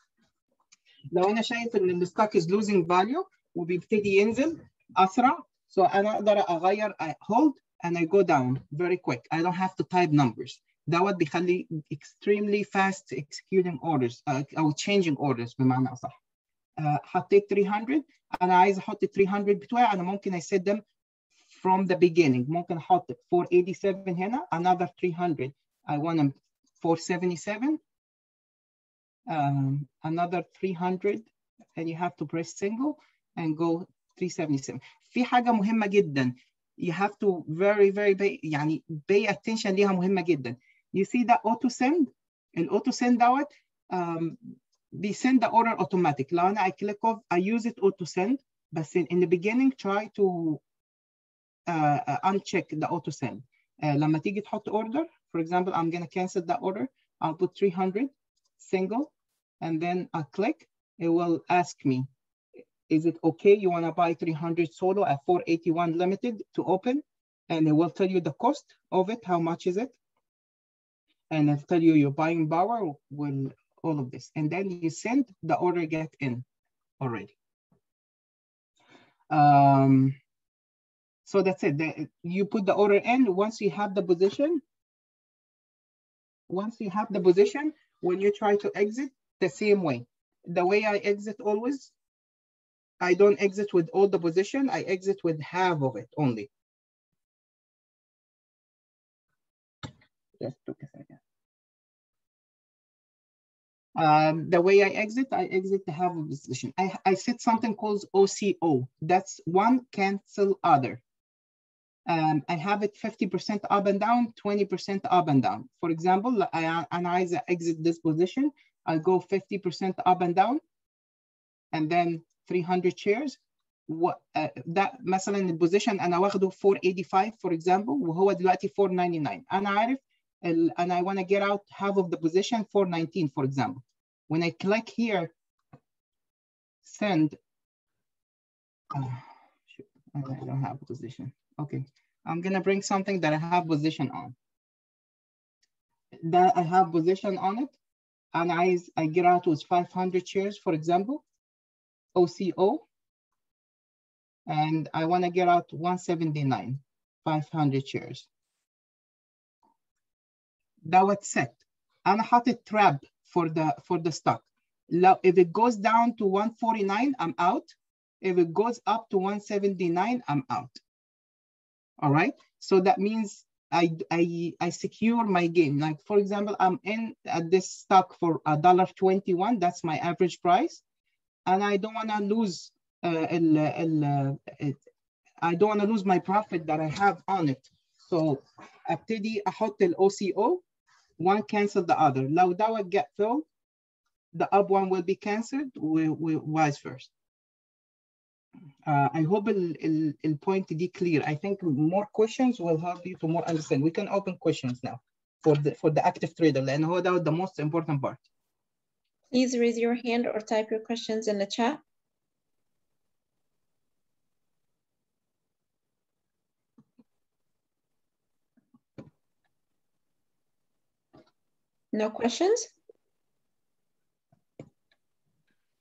لو انا شايف ان الستوك is losing value وبيبتدي ينزل اسرع so انا اقدر اغير I hold and I go down very quick I don't have to type numbers دوت بيخلي extremely fast executing orders uh, او changing orders بمعنى اصح uh, حطيت 300 انا عايز احط 300 بتوعي انا ممكن I set them from the beginning ممكن احط 487 هنا another 300 I want them 477 um, another 300 and you have to press single and go 377 في حاجة مهمة جدا you have to very very pay, يعني pay attention ليها مهمة جدا you see that auto send الاوتو send دوت um, بيسند the order automatic لو انا I click off I use it auto send بس in, in the beginning try to uh, uh, uncheck the auto send uh, لما تيجي تحط order for example I'm gonna cancel that order I'll put 300 single and then I click it will ask me is it okay you want to buy 300 solo at 481 limited to open and it will tell you the cost of it how much is it And it'll tell you your buying power will all of this and then you send the order get in already um so that's it the, you put the order in once you have the position once you have the position when you try to exit the same way the way i exit always I don't exit with all the position, I exit with half of it only. Just took a second. Um, the way I exit, I exit the half of the position. I, I set something called OCO. That's one cancel other. Um, I have it 50% up and down, 20% up and down. For example, I analyze, I exit this position. I go 50% up and down, and then 300 shares و, uh, ده مثلا البوزيشن انا واخده 485 for example وهو دلوقتي 499 انا عارف and I want to get out half of the position 419 for example. When I click here send oh, I don't have position. Okay I'm gonna bring something that I have position on. That I have position on it and I, I get out with 500 shares for example OCO, and I want to get out 179, 500 shares. دوت set. أنا حاطط trap for the for the stock. Now, if it goes down to 149, I'm out. If it goes up to 179, I'm out. All right. So that means I I I secure my gain. Like for example, I'm in at this stock for a dollar 21. That's my average price and I don't want to lose uh, ال, ال, it, I don't want to lose my profit that I have on it. So ابتدي احط ال OCO one cancel the other. Now that would get filled, the up one will be canceled, we, we, vice versa. Uh, I hope it'll, it'll, point to be clear. I think more questions will help you to more understand. We can open questions now for the for the active trader and hold out the most important part. Please raise your hand or type your questions in the chat. No questions?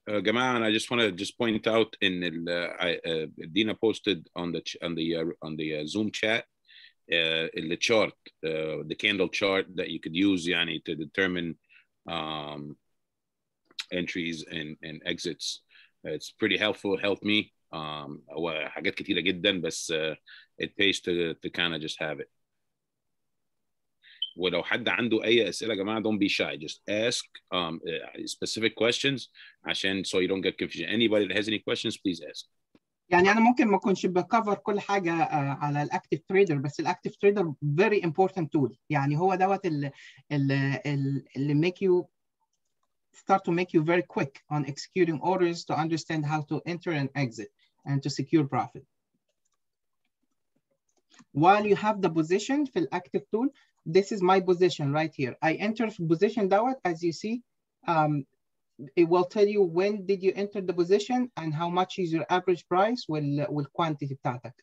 Uh, جماعة and I just want to just point out in ال, uh, I, uh, Dina posted on the on the uh, on the uh, Zoom chat uh, the chart uh, the candle chart that you could use يعني to determine um, entries and, and exits. It's pretty helpful, helped me. Um, حاجات كتيرة جدا بس uh, it pays to, to kind of just have it. ولو حد عنده أي أسئلة يا جماعة don't be shy. Just ask um, uh, specific questions عشان so you don't get confusion. Anybody that has any questions, please ask. يعني انا ممكن ما اكونش بكفر كل حاجه على الاكتيف تريدر بس الاكتيف تريدر very important tool يعني هو دوت اللي اللي make you start to make you very quick on executing orders to understand how to enter and exit and to secure profit. While you have the position في active tool, this is my position right here. I enter position دوت as you see, um, it will tell you when did you enter the position and how much is your average price وال, والquantity بتاعتك.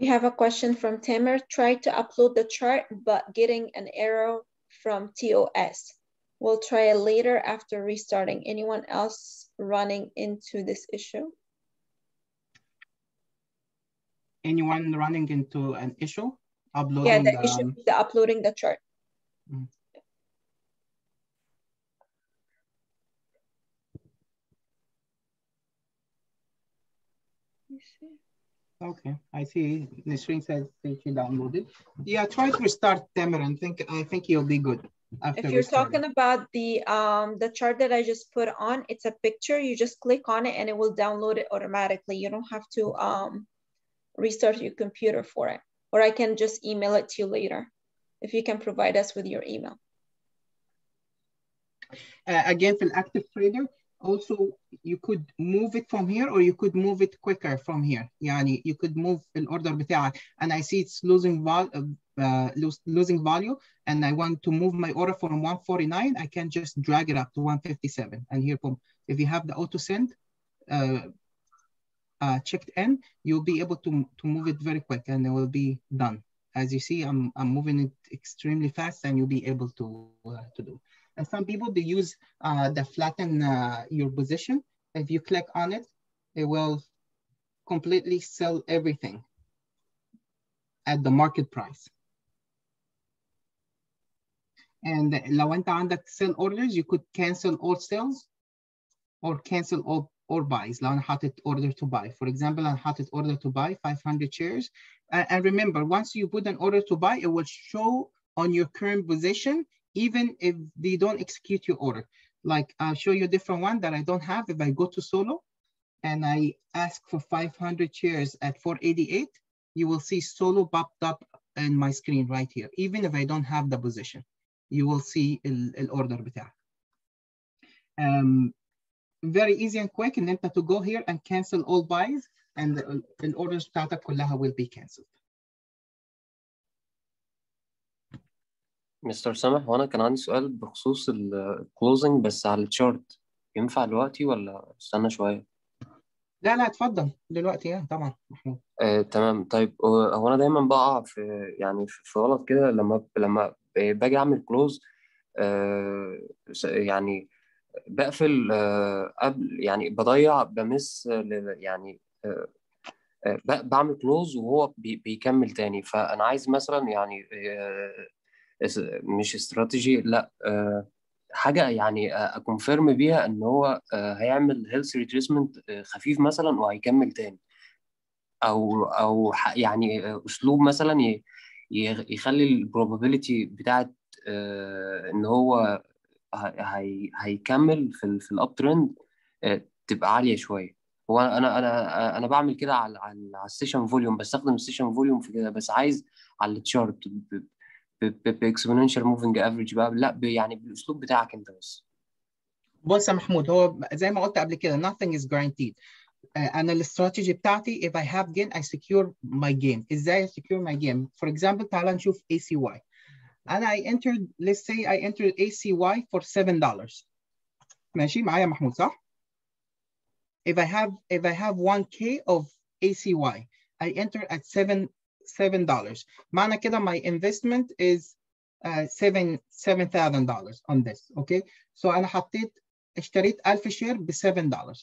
We have a question from Tamer. Try to upload the chart, but getting an error from TOS. We'll try it later after restarting. Anyone else running into this issue? Anyone running into an issue? Uploading Yeah, the the, issue um, the uploading the chart. Mm. Let me see. Okay, I see Nisreen says that she downloaded. Yeah, try to restart Tamer and think I think you'll be good. After If you're restarting. talking about the um the chart that I just put on, it's a picture. You just click on it and it will download it automatically. You don't have to um restart your computer for it. Or I can just email it to you later if you can provide us with your email. Uh, again, for active trader, also you could move it from here or you could move it quicker from here. Yani you could move الorder بتاعك and I see it's losing vol uh, lose, losing value and I want to move my order from 149, I can just drag it up to 157. And here, boom, if you have the auto send uh, uh, checked in, you'll be able to, to move it very quick and it will be done. As you see, I'm, I'm moving it extremely fast and you'll be able to, uh, to do. And some people, they use uh, the flatten uh, your position. If you click on it, it will completely sell everything at the market price. And لو انت عندك sell orders, you could cancel all sales or cancel all or buys. لو انا حاطط order to buy. For example, انا حاطط order to buy 500 shares. Uh, and remember, once you put an order to buy, it will show on your current position, even if they don't execute your order. Like I'll show you a different one that I don't have. If I go to solo and I ask for 500 shares at 488, you will see solo popped up in my screen right here. Even if I don't have the position, you will see ال- الorder بتاعك. Um, very easy and quick ان انت to go here and cancel all buys and the, the orders بتاعتك كلها will be canceled. مستر سامح وأنا كان عندي سؤال بخصوص الكلوزنج بس على التشارت ينفع دلوقتي ولا استنى شوية لا لا اتفضل دلوقتي يعني طبعا محمود. آه، تمام طيب هو أنا دايما بقع في يعني في غلط كده لما لما باجي أعمل كلوز آه يعني بقفل آه قبل يعني بضيع بمس يعني آه آه، بعمل كلوز وهو بي بيكمل تاني. فأنا عايز مثلا يعني مش استراتيجي لأ حاجة يعني أكونفيرم بيها إن هو هيعمل هيلث ريتريسمنت خفيف مثلا وهيكمل تاني. أو أو يعني أسلوب مثلا يخلي البروبابيلتي بتاعت إن هو هي هيكمل في في الاب ترند تبقى عالية شوية هو أنا أنا أنا بعمل كده على على السيشن فوليوم بستخدم السيشن فوليوم في كده بس عايز على التشارت باكسبوننشال موفينج افريج بقى لا يعني بالأسلوب بتاعك أنت بس بص يا محمود هو زي ما قلت قبل كده nothing is guaranteed. آه، أنا الاستراتيجي بتاعتي if I have gain I secure my gain. إزاي I secure my gain? For example تعال نشوف ACY. انا I entered let's say I entered ACY for $7. ماشي معايا محمود صح؟ If I have if I have 1k of ACY I enter at 7 $7. معنى كده my investment is uh, 7 $7,000 on this okay so انا حطيت اشتريت 1000 شير ب 7 دولار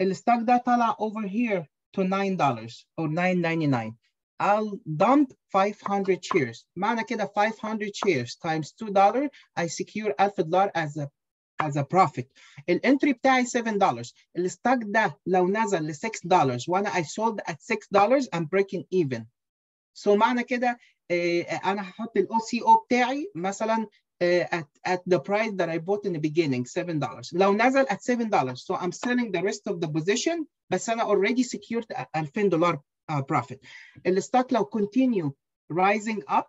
الستوك ده طلع over here to 9 dollars or 9.99 I'll dump 500 shares معنى كده 500 shares times 2 dollar I secure 1000 دولار as a as a profit الانتري بتاعي 7 dollars الستوك ده لو نزل ل 6 dollars وانا I sold at 6 dollars I'm breaking even so معنى كده آه، انا هحط الاو سي او بتاعي مثلا uh, at, at the price that I bought in the beginning, seven dollars. لو نزل at seven dollars, so I'm selling the rest of the position, بس أنا already secured a 2000 دولار uh, profit. الستوك لو continue rising up,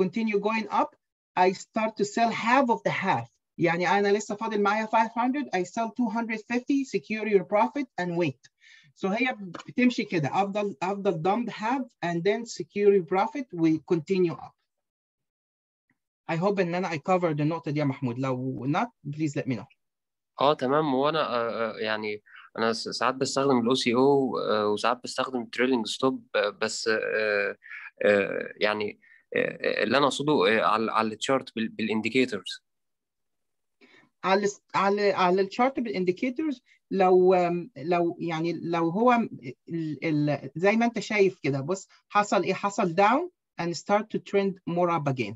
continue going up, I start to sell half of the half يعني أنا لسه فاضل معايا 500 I sell 250 secure your profit and wait so هي بتمشي كده أفضل أفضل dump half and then secure your profit we continue up I hope ان انا I covered النقطة دي يا محمود لو not please let me know اه تمام وانا آه، آه، يعني أنا ساعات بستخدم الاو سي أو وساعات بستخدم التريلينج ستوب بس آه، آه، يعني آه، اللي أنا أقصده آه، على على التشارت بالانديكيتورز على على على الشارت بالانديكيتورز لو لو يعني لو هو ال ال زي ما أنت شايف كده بص حصل إيه؟ حصل down and start to trend more up again.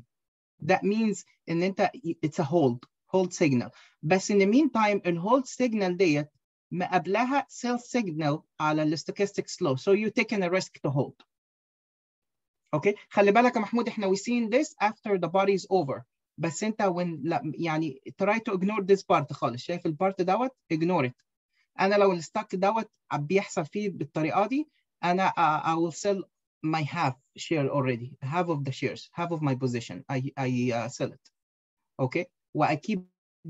That means إن أنت it's a hold hold signal. بس in the meantime ال hold signal ديت قبلها sell signal على ال stochastic slow so you taking a risk to hold اوكي خلي بالك يا محمود احنا we seen this after the body is over بس انت when لا يعني try to ignore this part خالص شايف البارت دوت ignore it انا لو الستاك دوت بيحصل فيه بالطريقه دي انا uh, I will sell my half share already half of the shares half of my position I I uh, sell it okay و I keep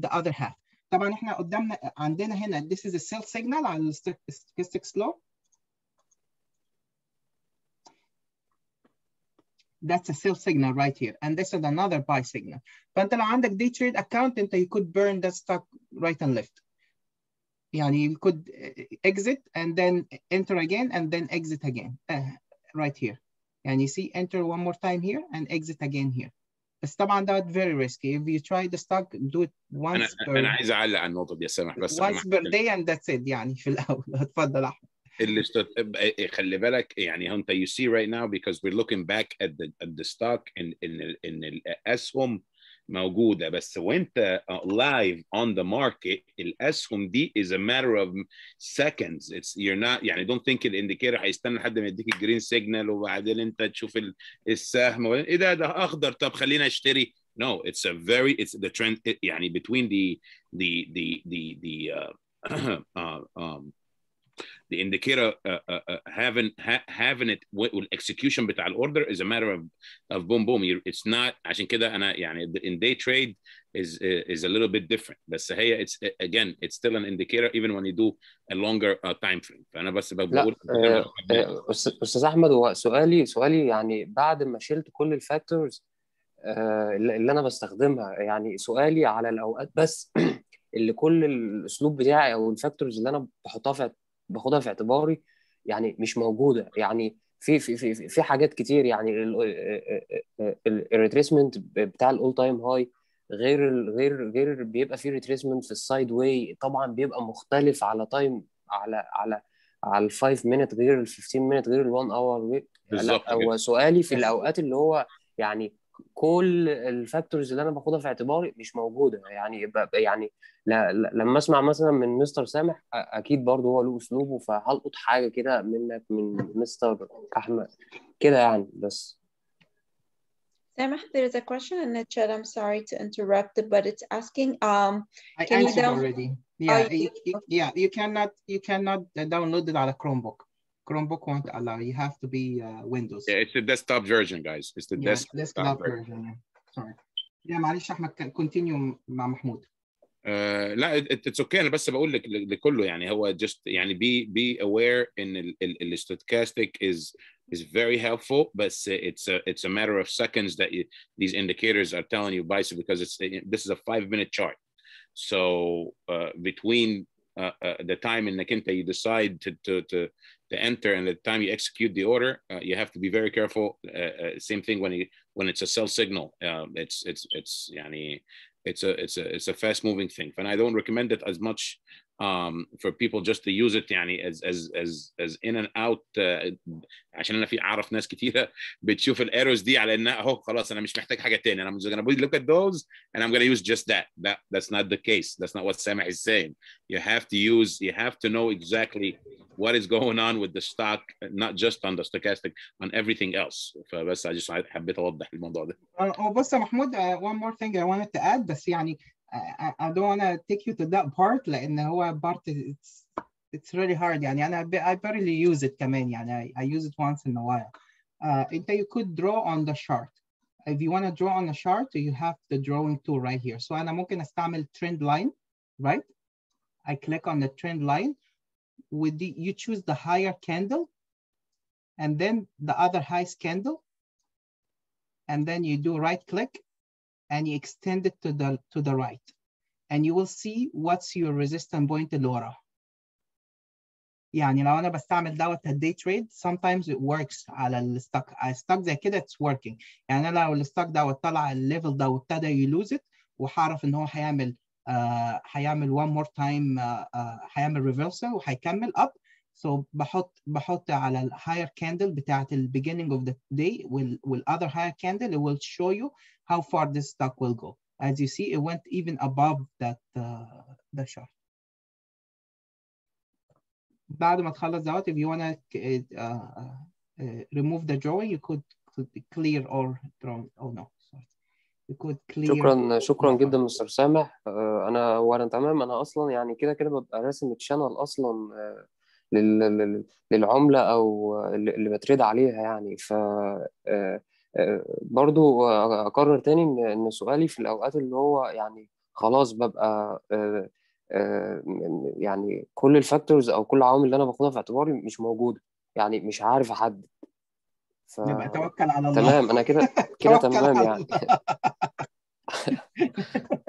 the other half طبعا احنا قدامنا عندنا هنا this is a sell signal على stochastic slow. That's a sell signal right here and this is another buy signal. فانت لو عندك day trade account انت you could burn that stock right and left. يعني you could exit and then enter again and then exit again. Uh, right here. and you see enter one more time here and exit again here. طبعا ده very risky if you try the stock do it انا once per انا عايز اعلق على النقطه دي يا سامح بس once per day and that's it يعني في الاول اتفضل احمد اللي است... خلي بالك يعني انت you see right now because we're looking back at the at the stock ان ان ان الاسهم موجودة بس وانت live on the market الأسهم دي is a matter of seconds. It's you're not يعني don't think الانديكيتور هيستنى لحد ما يديك الجرين سيجنال وبعدين انت تشوف ال- السهم إيه ده؟ ده أخضر. طب خلينا أشتري. No it's a very it's the trend يعني between the the the the uh, um, the indicator uh, uh, uh, having ha, having it والاكسكيوشن بتاع الاوردر is a matter of of boom boom. It's not عشان كده أنا يعني in day trade is is a little bit different. بس هي it's again it's still an indicator even when you do a longer uh, time frame. فأنا بس بقول آه، آه، أستاذ أحمد هو سؤالي سؤالي يعني بعد ما شلت كل الفاكتورز اللي اللي أنا بستخدمها. يعني سؤالي على الأوقات بس اللي كل الأسلوب بتاعي أو الفاكتورز اللي أنا بحطها في باخدها في اعتباري يعني مش موجودة يعني في في في في حاجات كتير يعني الريتريسمنت بتاع الأول تايم هاي غير غير غير بيبقى في ريتريسمنت في السايد واي طبعا بيبقى مختلف على تايم على على على ال 5 مينت غير ال 15 مينت غير ال 1 اور بالظبط هو. سؤالي في. الأوقات اللي هو يعني كل الفاكتورز اللي أنا باخدها في اعتباري مش موجوده يعني ب- يعني لا لما اسمع مثلا من مستر سامح أكيد برضه هو له اسلوبه فهلقط حاجة كده منك من مستر احمد كده يعني بس Samah, there is a question in the chat. I'm sorry to interrupt, but it's asking, um, I Can you answered down- already yeah you- you, you- yeah you cannot you cannot download it على Chromebook Chromebook won't allow you have to be uh, Windows Yeah, it's the desktop version guys it's the Yeah, desktop desktop version. version. Yeah. Sorry. Yeah, معلش احمد continue مع محمود. آه لا اتس اوكي انا بس بقول لك لكله يعني هو just يعني be be aware ان ال ال ال stochastic is is very helpful but it's a it's a matter of seconds that you, these indicators are telling you by because it's this is a five minute chart so uh, between uh, uh, the time انك انت you decide to to to the enter and the time you execute the order, uh, you have to be very careful. Uh, uh same thing when you, when it's a sell signal, um, it's it's it's yani, it's a it's a it's a fast moving thing, and I don't recommend it as much um, for people just to use it يعني as as as as in and out uh, عشان انا في اعرف ناس كتيره بتشوف الايروز دي على انها اهو خلاص انا مش محتاج حاجه تاني. انا I'm just gonna look at those and I'm gonna use just that. That that's not the case. That's not what Sameh is saying. You have to use you have to know exactly what is going on with the stock not just on the stochastic on everything else. فبس I just حبيت اوضح الموضوع ده. Oh, بص يا محمود uh, one more thing I wanted to add بس يعني I, I don't want to take you to that part لأن هو part it's it's really hard يعني أنا I barely use it كمان يعني I, I use it once in a while. Uh, أنت you could draw on the chart. if you want to draw on a chart, you have the drawing tool right here. So أنا ممكن أستعمل trend line, right? I click on the trend line. With the, you choose the higher candle and then the other highest candle. And then you do right click and you extend it to the, to the right. And you will see what's your resistance point اللي. يعني لو أنا بستعمل دوت الدي تريد sometimes it works على الستوك الستوك زي كده it's working يعني أنا لو الستوك دوت طلع الليفل ده وابتدى يلوز ات وهعرف إن هو هيعمل آه هيعمل one more time آه آه هيعمل ريفرسال وهيكمل up so بحط بحط على ال higher candle بتاعت ال beginning of the day وال, وال other higher candle it will show you how far this stock will go as you see it went even above that uh, the chart بعد ما تخلص دوت if you wanna uh, uh, remove the drawing you could, could clear or draw oh no sorry you could clear شكرا شكرا جدا مستر سامح آه، أنا وأنا تمام أنا أصلا يعني كده كده ببقى راسم الشانل أصلا آه، للعملة أو اللي بتريد عليها يعني. ف آه، آه، برضو اكرر تاني ان سؤالي في الأوقات اللي هو يعني خلاص ببقى آه، يعني كل الفاكتورز أو كل العوامل اللي أنا باخدها في اعتباري مش موجودة. يعني مش عارف أحدد. ف... نبقى توكل على الله. تمام. أنا كده كده تمام يعني.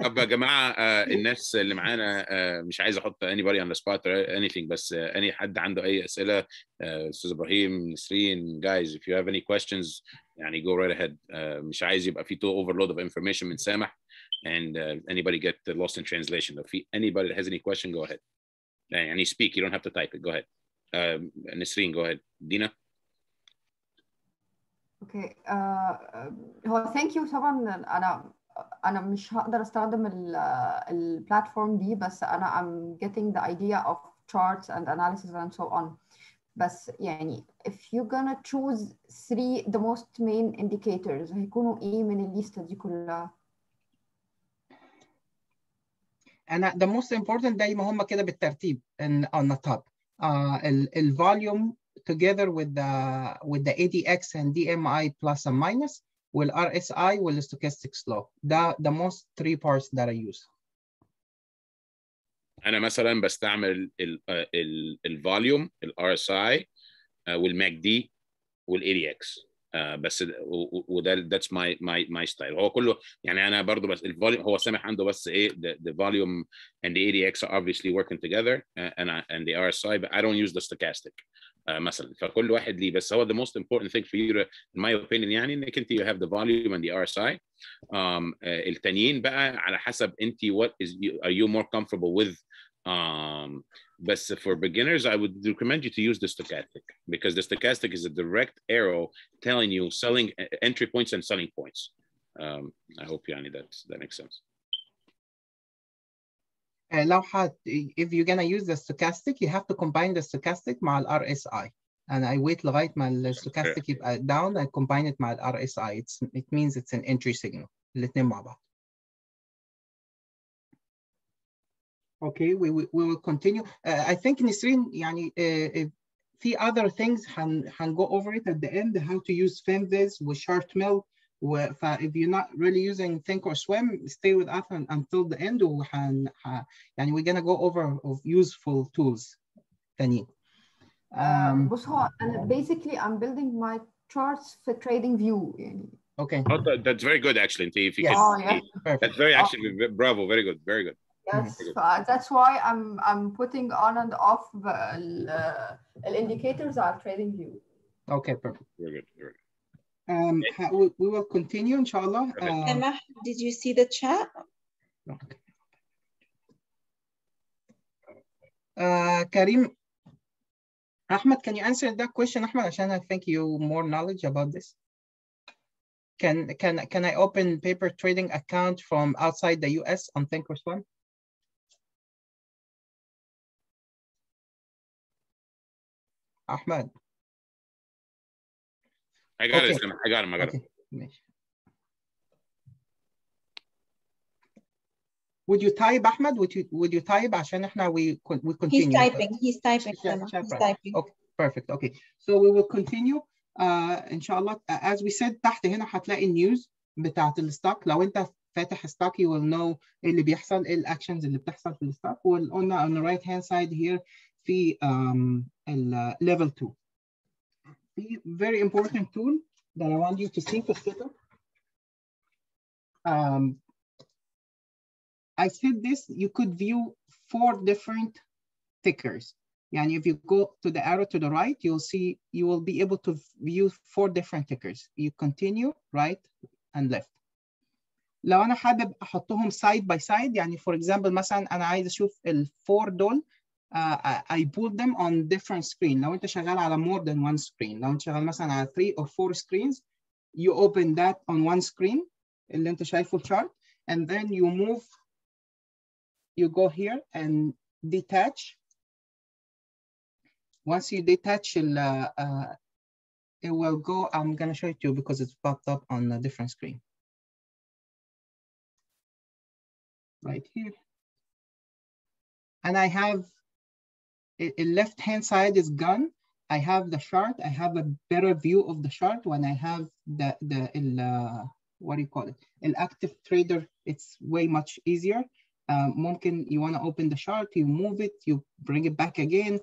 طب يا جماعة آه، الناس اللي معانا آه، مش عايز أحط anybody on the spot or anything بس آه، اي حد عنده اي اسئله آه، أستاذ إبراهيم نسرين guys if you have any questions يعني go right ahead آه، مش عايز يبقى في تو overload of information من سامح and uh, anybody get lost in translation لو في anybody that has any question go ahead يعني speak you don't have to type it go ahead uh, نسرين go ahead دينا أوكي آه، هو ثانك يو طبعا أنا انا مش هقدر استخدم البلاتفورم دي بس انا I'm getting the idea of charts and analysis and so on بس يعني if you're gonna choose three the most main indicators هيكونوا ايه من الليستة دي كلها انا the most important دايما هم كده بالترتيب in, on the top uh, ال, ال volume together with the with the ADX and DMI plus and minus وال RSI وال stochastic slope. ده the most three parts that I use. أنا مثلا بستعمل الفوليوم الار اس اي والماك دي والاي دي إكس بس وده ذاتس ماي ماي ماي ستايل هو كله يعني انا برضو بس الفوليوم هو سامح عنده بس ايه the, the volume and the ADX are obviously working together uh, and I, and the RSI but I don't use the stochastic uh, مثلا فكل واحد ليه بس هو the most important thing for you to, in my opinion يعني انك انت you have the volume and the RSI um, uh, التانيين بقى على حسب انت what is you, are you more comfortable with um, but for beginners, I would recommend you to use the stochastic because the stochastic is a direct arrow telling you selling entry points and selling points. Um, I hope يعني that that makes sense. Uh, لو حت, if you're gonna use the stochastic, you have to combine the stochastic مع ال RSI. And I wait لغاية ما ال stochastic يبقى down and combine it مع ال RSI. It's, it means it's an entry signal. الاتنين مع بعض. okay we will continue كونتينيو اي ثينك نسرين يعني uh, few other things can go over it at the end how to use Finviz with Chartmill. if you're not really using think or swim stay with us until the end وهن and we're gonna go over of useful tools تانيين um, بص basically I'm building my charts for trading view Okay. Oh, that's very good, actually. If you yes. can, oh, yeah. That's very, actually, bravo. Very good. Very good. That's mm-hmm. that's why I'm I'm putting on and off the uh, indicators are trading view. Okay, perfect. Very good. Very good. Um, we, we will continue, inshallah. Uh, Emma, did you see the chat? Okay. Uh, Karim, Ahmed, can you answer that question, Ahmed? I think you more knowledge about this. Can can can I open paper trading account from outside the U.S. on Thinkorswim? One? Ahmed. I got it. Okay. Sam. I got him. I got him. Okay. ماشي. Would you type Ahmed? Would you would you type عشان إحنا we we continue. He's typing. He's typing. He's typing. Okay, perfect. Okay, so we will continue. Uh, inshallah, uh, as we said, تحت هنا هتلاقي news. بتاعت الستوك لو انت فاتح ستوك you will know إيه اللي بيحصل إيه الاكشنز اللي بتحصل في الستوك وقلنا on the right hand side here في um, ال level 2 في very important tool that I want you to see في السيتب um, I said this you could view four different tickers يعني if you go to the arrow to the right you'll see you will be able to view four different tickers you continue right and left لو انا حابب احطهم side by side يعني for example مثلا انا عايز اشوف الفور دول uh, I put them on different screen لو انت شغال على more than one screen لو انت شغال مثلا على three or four screens you open that on one screen اللي انت شايفه الشارت and then you move you go here and detach once you detach uh, uh, it will go I'm gonna show it to you because it's popped up on a different screen right here. And I have a, a left hand side is gone. I have the chart. I have a better view of the chart when I have the, the uh, what do you call it? An active trader, it's way much easier. Um, ممكن you want to open the chart, you move it, you bring it back again,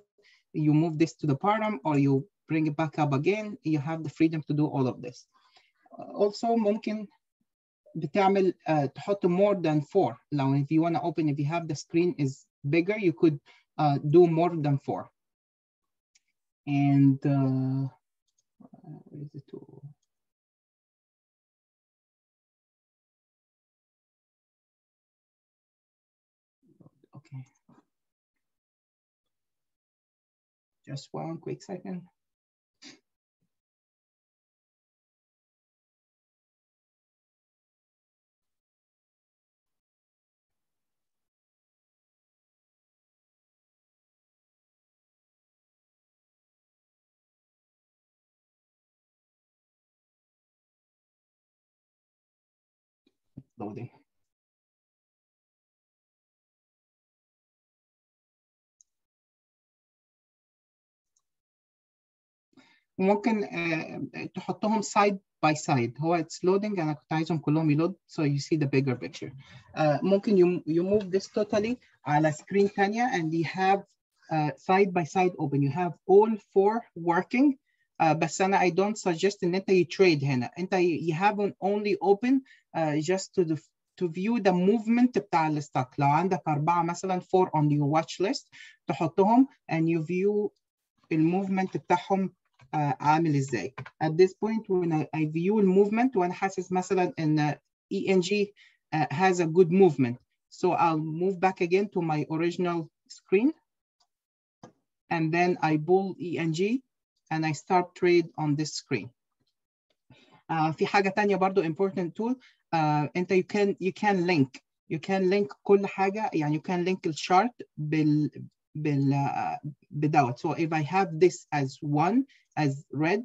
you move this to the bottom or you bring it back up again. You have the freedom to do all of this. Also ممكن بتعمل uh, تحط more than four. Now, if you want to open, if you have the screen is bigger, you could uh, do more than four. And uh, where is the tool? Okay. Just one quick second. loading. ممكن uh, تحطهم side by side هو it's loading أنا كنت عايزهم كلهم يلود so you see the bigger picture uh, ممكن you, you move this totally على screen تانية and you have uh, side by side open you have all four working uh, بس أنا I don't suggest إن أنت يتريد هنا أنت you have them only open uh, just to the to view the movement بتاع الستوك لو عندك أربعة مثلا four on your watch list تحطهم and you view الموفمنت بتاعهم uh, عامل ازاي at this point when I, I view الموفمنت وانا حاسس مثلا ان ENG uh, has a good movement so I'll move back again to my original screen and then I pull ENG and I start trade on this screen uh, في حاجة تانية برضو important tool uh, انت you can you can link you can link كل حاجة يعني you can link الشارت بال بال uh, بدوت so if I have this as one as red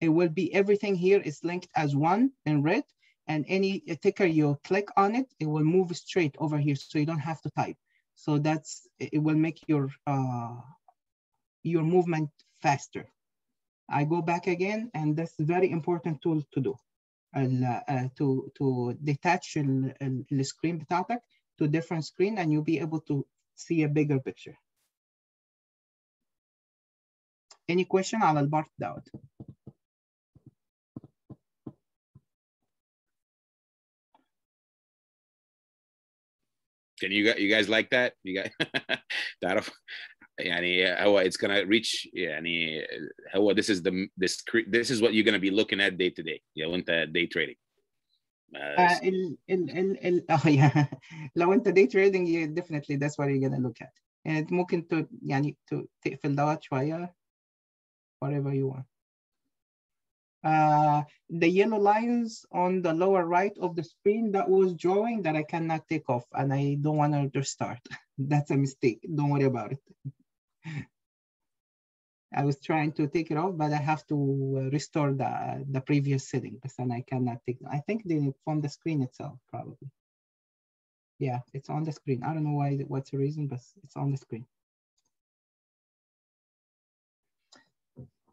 it will be everything here is linked as one in red and any ticker you click on it it will move straight over here so you don't have to type so that's it will make your uh, your movement faster I go back again and that's a very important tool to do uh, to to detach the screen بتاعتك to different screen and you'll be able to see a bigger picture. Any question على البارت دوت؟ Can you you guys like that? You guys تعرف يعني هو it's gonna reach يعني هو this is the this this is what you're gonna be looking at day to day لو انت day trading. Uh, ال, ال, ال, ال, oh, yeah. لو انت day trading you definitely that's what you're gonna look at. And ممكن ت, يعني ت, تقفل دوت شوية whatever you want. Uh, the yellow lines on the lower right of the screen that was drawing that I cannot take off and I don't want to restart. That's a mistake. Don't worry about it. I was trying to take it off, but I have to restore the, the previous setting, but then I cannot take I think they from the screen itself, probably. Yeah, it's on the screen. I don't know why, what's the reason, but it's on the screen.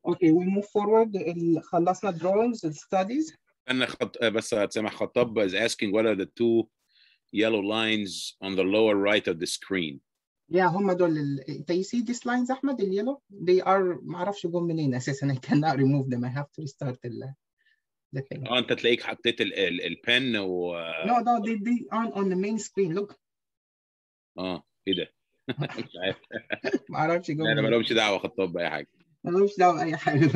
Okay, we move forward. خلصنا drawings and studies. انا خط... بس سامح خطاب is asking what are the two yellow lines on the lower right of the screen Yeah, هم دول ال... انت you see these lines احمد اليلو they are ما أعرفش جم منين أساسا I cannot remove them I have to restart ال... the thing آه انت تلاقيك حطيت ال... ال... البن و no no they, they aren't on the main screen look آه إيه ده مش عارف ما أعرفش جم أنا مالهمش دعوه خطاب باي حاجة ملوش دعوه باي حاجة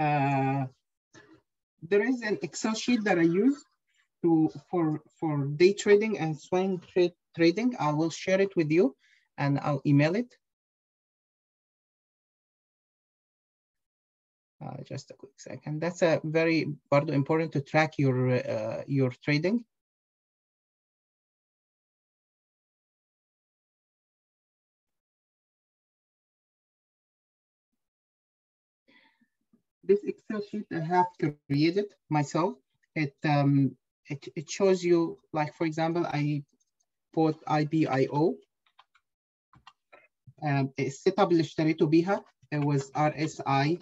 uh, there is an Excel sheet that I use to for for day trading and swing tra trading. I will share it with you and I'll email it. Uh, just a quick second. That's a very bardo important to track your uh, your trading. This Excel sheet I have created myself. It um, it, it shows you like for example I put IBIO um, السيت اللي اشتريته بيها it was RSI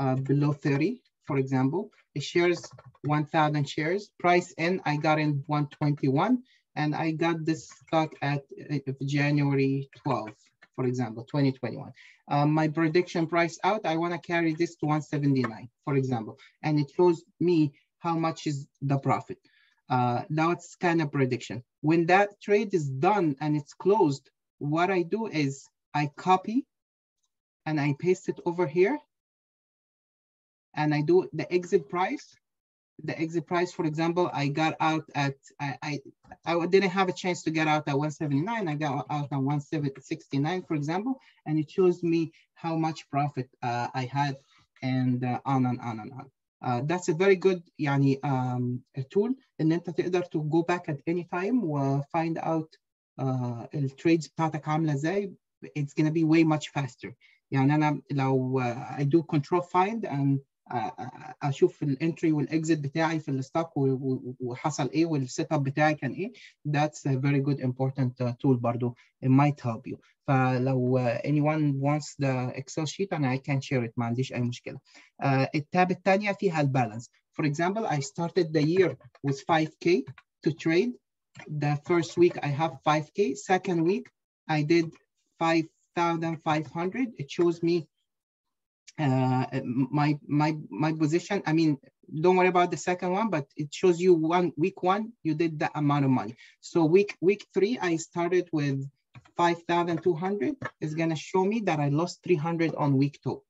uh, below 30 for example it shares 1000 shares price in I got in 121 and I got this stock at uh, January 12 for example 2021 um, my prediction price out, I want to carry this to 179, for example, and it shows me how much is the profit. Uh, now it's kind of prediction. When that trade is done and it's closed, what I do is I copy and I paste it over here and I do the exit price. The exit price, for example, I got out at, I, I, I didn't have a chance to get out at 179. I got out at 169, for example, and it shows me how much profit uh, I had and uh, on and on and on. Uh, that's a very good يعني um, a tool ان انت تقدر to go back at any time و find out uh, التريدز بتاعتك عامله ازاي it's gonna be way much faster يعني انا لو uh, I do control find and اشوف الانتري والاكزit بتاعي في الستوك وحصل ايه والسيت اب بتاعي كان ايه that's a very good important uh, tool برضو it might help you فلو uh, anyone wants the excel sheet and I can share it ما عنديش اي مشكله uh, التاب الثانيه فيها البالانس for example I started the year with 5k to trade the first week I have 5k second week I did 5500 it shows me uh, my my my position i mean don't worry about the second one but it shows you one week one you did the amount of money so week week three i started with 5200 It's going to show me that i lost 300 on week two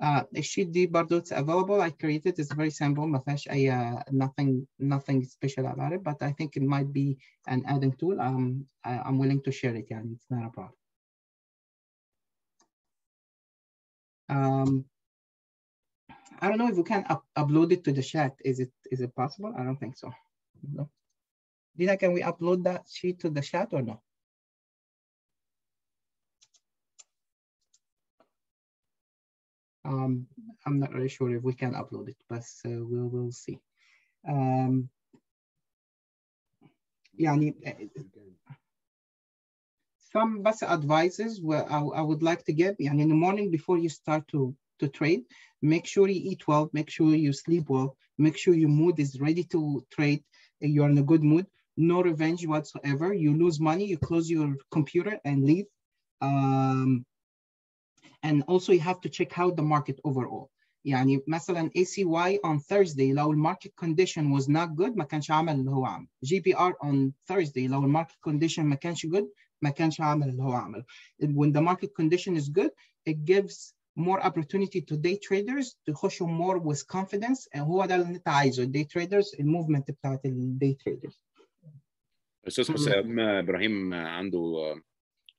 uh, sheet D Bardot's available. I created it's very simple. Mafesh, I uh, nothing nothing special about it, but I think it might be an adding tool. Um, I, am willing to share it. Yeah, it's not a problem. Um, I don't know if we can up upload it to the chat. Is it is it possible? I don't think so. No. Dina, can we upload that sheet to the chat or no? Um, I'm not really sure if we can upload it, but uh, we'll we'll see. Um, يعني some best advices where I, I would like to give يعني in the morning before you start to to trade make sure you eat well make sure you sleep well make sure your mood is ready to trade you're in a good mood no revenge whatsoever you lose money you close your computer and leave um, and also you have to check out the market overall يعني مثلا ACY on Thursday لو الماركت condition was not good ما كانش عمل اللي هو عمل GPR on Thursday لو الماركت condition ما كانش good ما كانش عمل اللي هو عمله when the market condition is good it gives more opportunity to day traders تخشوا more with confidence and هو ده اللي انت عايزه الدي تريدرز الموفمنت بتاعت الدي تريدرز استاذ حسام ابراهيم عنده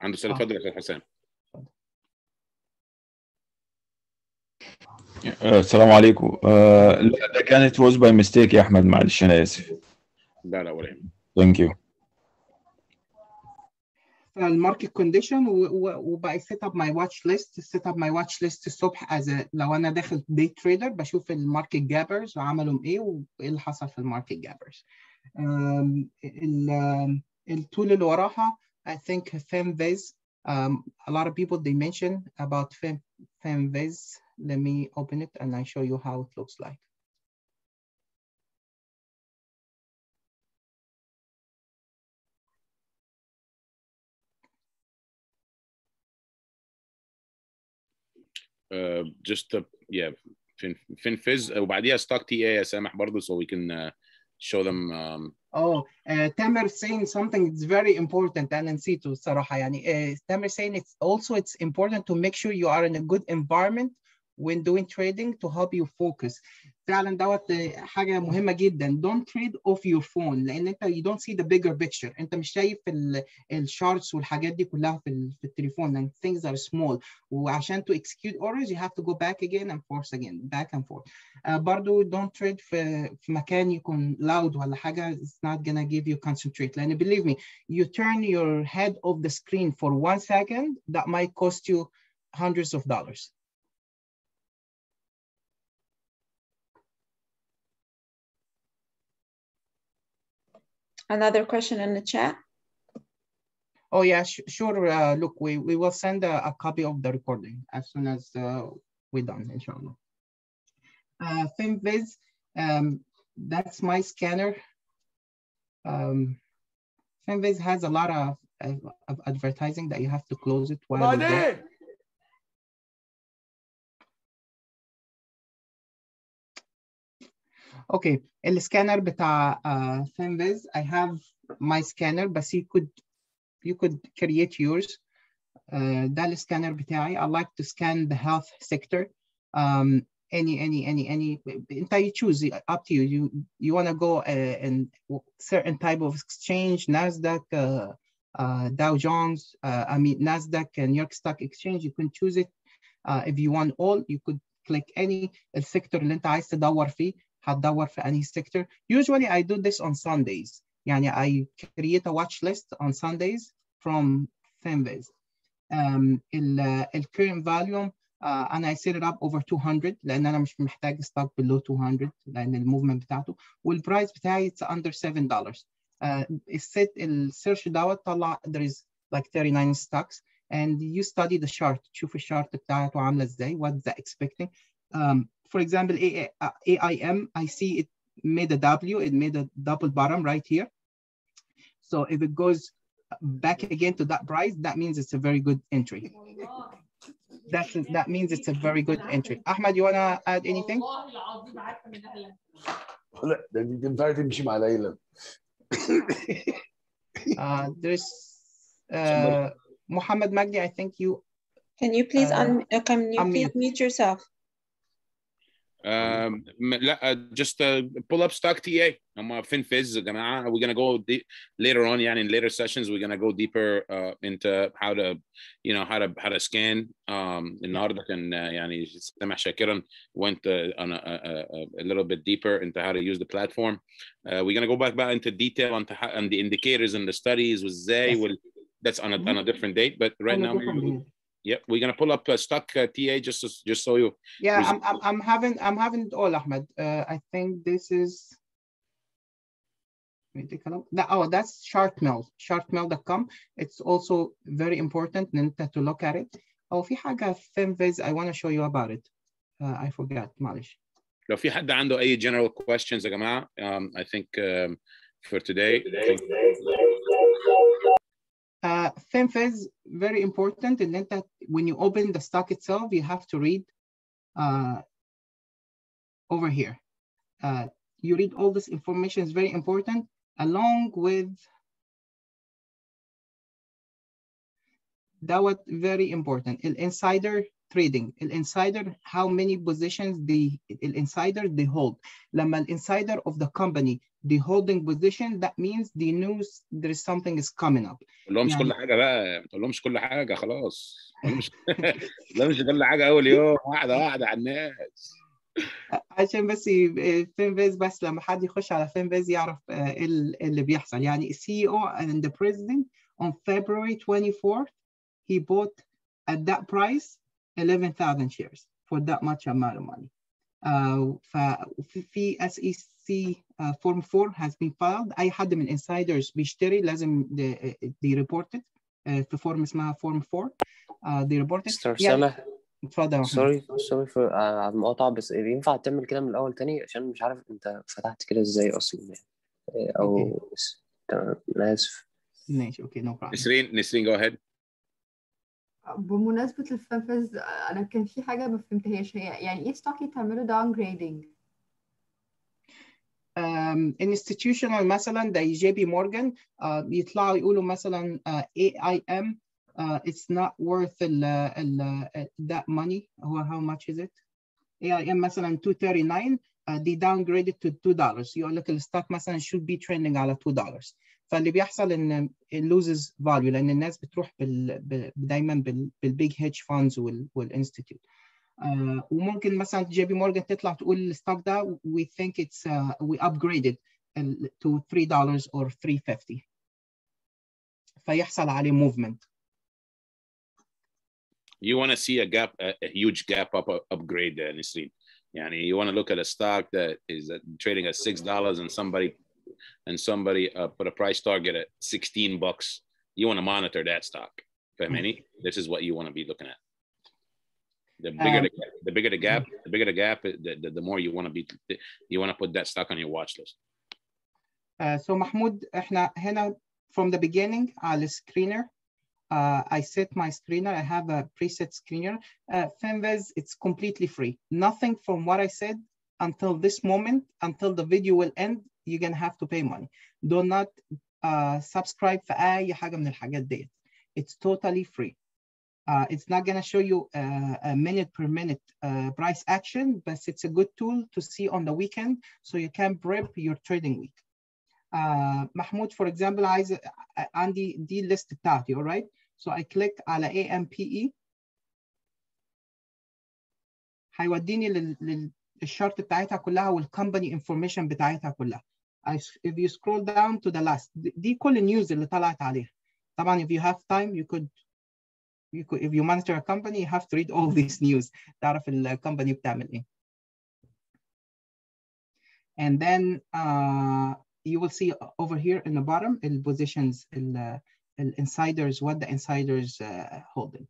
عنده سؤال اتفضل يا استاذ حسام السلام عليكم آه لا ده كانت was by mistake يا احمد معلش انا اسف لا لا ولا ثانك يو الماركت كونديشن وبقى سيت اب ماي واتش ليست سيت اب ماي واتش ليست الصبح از لو انا داخل دي تريدر بشوف الماركت جابرز وعملهم ايه وايه اللي حصل في الماركت جابرز التول اللي وراها I think Finviz um, a lot of people they mention about Fem Finviz let me open it and I show you how it looks like Uh, just a, yeah Finviz uh, وبعديها stock TA يا سامح برضه so we can uh, show them um... oh uh, Tamer saying something it's very important انا نسيته الصراحه يعني uh, Tamer saying it's also it's important to make sure you are in a good environment when doing trading to help you focus فعلا دوت حاجة مهمة جدا don't trade off your phone لأن أنت you don't see the bigger picture أنت مش شايف الشارتس والحاجات دي كلها في, في التليفون and things are small وعشان to execute orders you have to go back again and forth again back and forth uh, برضو don't trade في, في مكان يكون loud ولا حاجة it's not gonna give you concentrate لأن believe me you turn your head off the screen for one second that might cost you hundreds of dollars Another question in the chat. Oh yeah, sh sure. Uh, look, we, we will send a, a, copy of the recording as soon as uh, we're done, inshallah. Uh, Finviz, um, that's my scanner. Um, Finviz has a lot of, of, of advertising that you have to close it while it's there. Okay, السكانر بتاع uh, FemViz, I have my scanner بس you could you could create yours. Uh, ده السكانر بتاعي. I like to scan the health sector. Um, any any any any انت you choose up to you. You you want to go uh, in certain type of exchange, Nasdaq, uh, uh, Dow Jones, uh, I mean Nasdaq and New York Stock Exchange. You can choose it. Uh, if you want all, you could click any السيكتور اللي انت عايز تدور فيه. هتدور في أنهي sector. Usually I do this on Sundays. يعني I create a watch list on Sundays from FemViz. Um, ال, ال current volume uh, أنا I set it up over 200 لأن أنا مش محتاج stock below 200 لأن الموفمنت بتاعته والبرايس بتاعي it's under 7 dollars. Uh, الست السيرش دوت طلع there is like 39 stocks and you study the chart تشوف الشارت بتاعته عاملة ازاي what is that expecting. Um, for example, AIM, I see it made a W, it made a double bottom right here. So if it goes back again to that price, that means it's a very good entry. That's, that means it's a very good entry. Ahmed, you wanna add anything? لا ده دي تنفع تمشي مع ليلى. uh, there's uh, Muhammad Magdi, I think you. Can you please uh, un can you please mute yourself? Um, لا uh, just uh, pull up stock TA هم uh, Finviz uh, Gonna we're gonna go deep, later on Yeah, in later sessions we're gonna go deeper uh, into how to you know how to how to scan um, النهارده كان uh, يعني سامح شاكرا went on a, a, a, little bit deeper into how to use the platform. Uh, we're gonna go back back into detail on, how, on the indicators and the studies was yes. will that's on a, on a different date but right on now yeah, we're gonna pull up a stock uh, TA just so, just so you. Yeah, I'm, I'm, I'm having I'm having it all, Ahmed. Uh, I think this is. Oh, that's Chartmill, chartmill.com. It's also very important to look at it. أو في حاجة Finviz I want to show you about it. Uh, I forgot, معلش. لو في حد عنده general questions يا um, I think um, for today. For today. Uh, Finviz, very important. And then that when you open the stock itself, you have to read uh, over here. Uh, you read all this information is very important, along with that was very important. Insider trading. Insider, how many positions the insider they hold. لما insider of the company the holding position that means the news there is something is coming up ما تقولهمش كل حاجه بقى ما تقولهمش كل حاجه خلاص ما تقولهمش كل حاجه اول يوم واحده واحده على الناس عشان بس فينفيز بس لما حد يخش على فينفيز يعرف ايه اللي بيحصل يعني السي او and the president on February 24th he bought at that price 11,000 shares for that much amount of money. Uh, ففي SEC uh, Form 4 has been filed. أي حد من insiders بيشتري لازم they, they report it uh, في فورم اسمها فورم 4 uh, they reported. مستر يعني اتفضل سوري سوري على المقاطعة بس ينفع تعمل كده من الأول تاني؟ عشان مش عارف أنت فتحت كده إزاي أصلا يعني. أو بس- تمام أنا آسف. ماشي أوكي نو بروبلم Nisreen, Nisreen, go ahead. بمناسبة الفانفز أنا كان في حاجة ما فهمتهاش. هي يعني إيه ستوكي تعملوا داون جريدنج؟ um, institutional مثلا زي جي بي مورجان يطلعوا يقولوا مثلا uh, AIM uh, it's not worth ال, ال, that money. هو how much is it? AIM مثلا 239 uh, they downgraded to 2 dollars. يقول لك الستوك مثلا should be trending على 2 dollars. فاللي بيحصل ان it loses value لأن الناس بتروح بال, دايما بال, بالبيج هيدج فاندز والانستيتيوت آه، وممكن مثلا جي بي مورجان تطلع تقول الستوك ده it's uh, we upgraded ال- to 3 dollars or 350 فيحصل عليه movement You want to see a gap, a, a huge gap up upgrade, uh, Nisreen. Yani you want to look at a stock that is uh, trading at six dollars and somebody and somebody uh, put a price target at 16 bucks. You want to monitor that stock. Fahmani? This is what you want to be looking at. The bigger Um, the, gap- the bigger the gap, the bigger the gap, the, the, the more you want to be you want to put that stock on your watch list. Uh, so محمود احنا هنا from the beginning على screener uh, I set my screener I have a preset screener uh, Finviz it's completely free nothing from what I said until this moment until the video will end you're gonna have to pay money do not uh, subscribe في أي حاجة من الحاجات ديت it's totally free uh, it's not gonna show you uh, a minute per minute uh, price action but it's a good tool to see on the weekend so you can prep your trading week uh, محمود for example عايز عندي دي الليست بتاعتي alright so I click على AMPE هيوديني لل- للشارت بتاعتها كلها والكمباني انفورميشن بتاعتها كلها I, if you scroll down to the last دي- دي كل النيوز اللي طلعت عليها طبعا if you have time you could you could if you monitor a company you have to read all these news تعرف الكمباني بتعمل ايه and then uh, you will see over here in the bottom the positions the insiders what the insiders uh, holding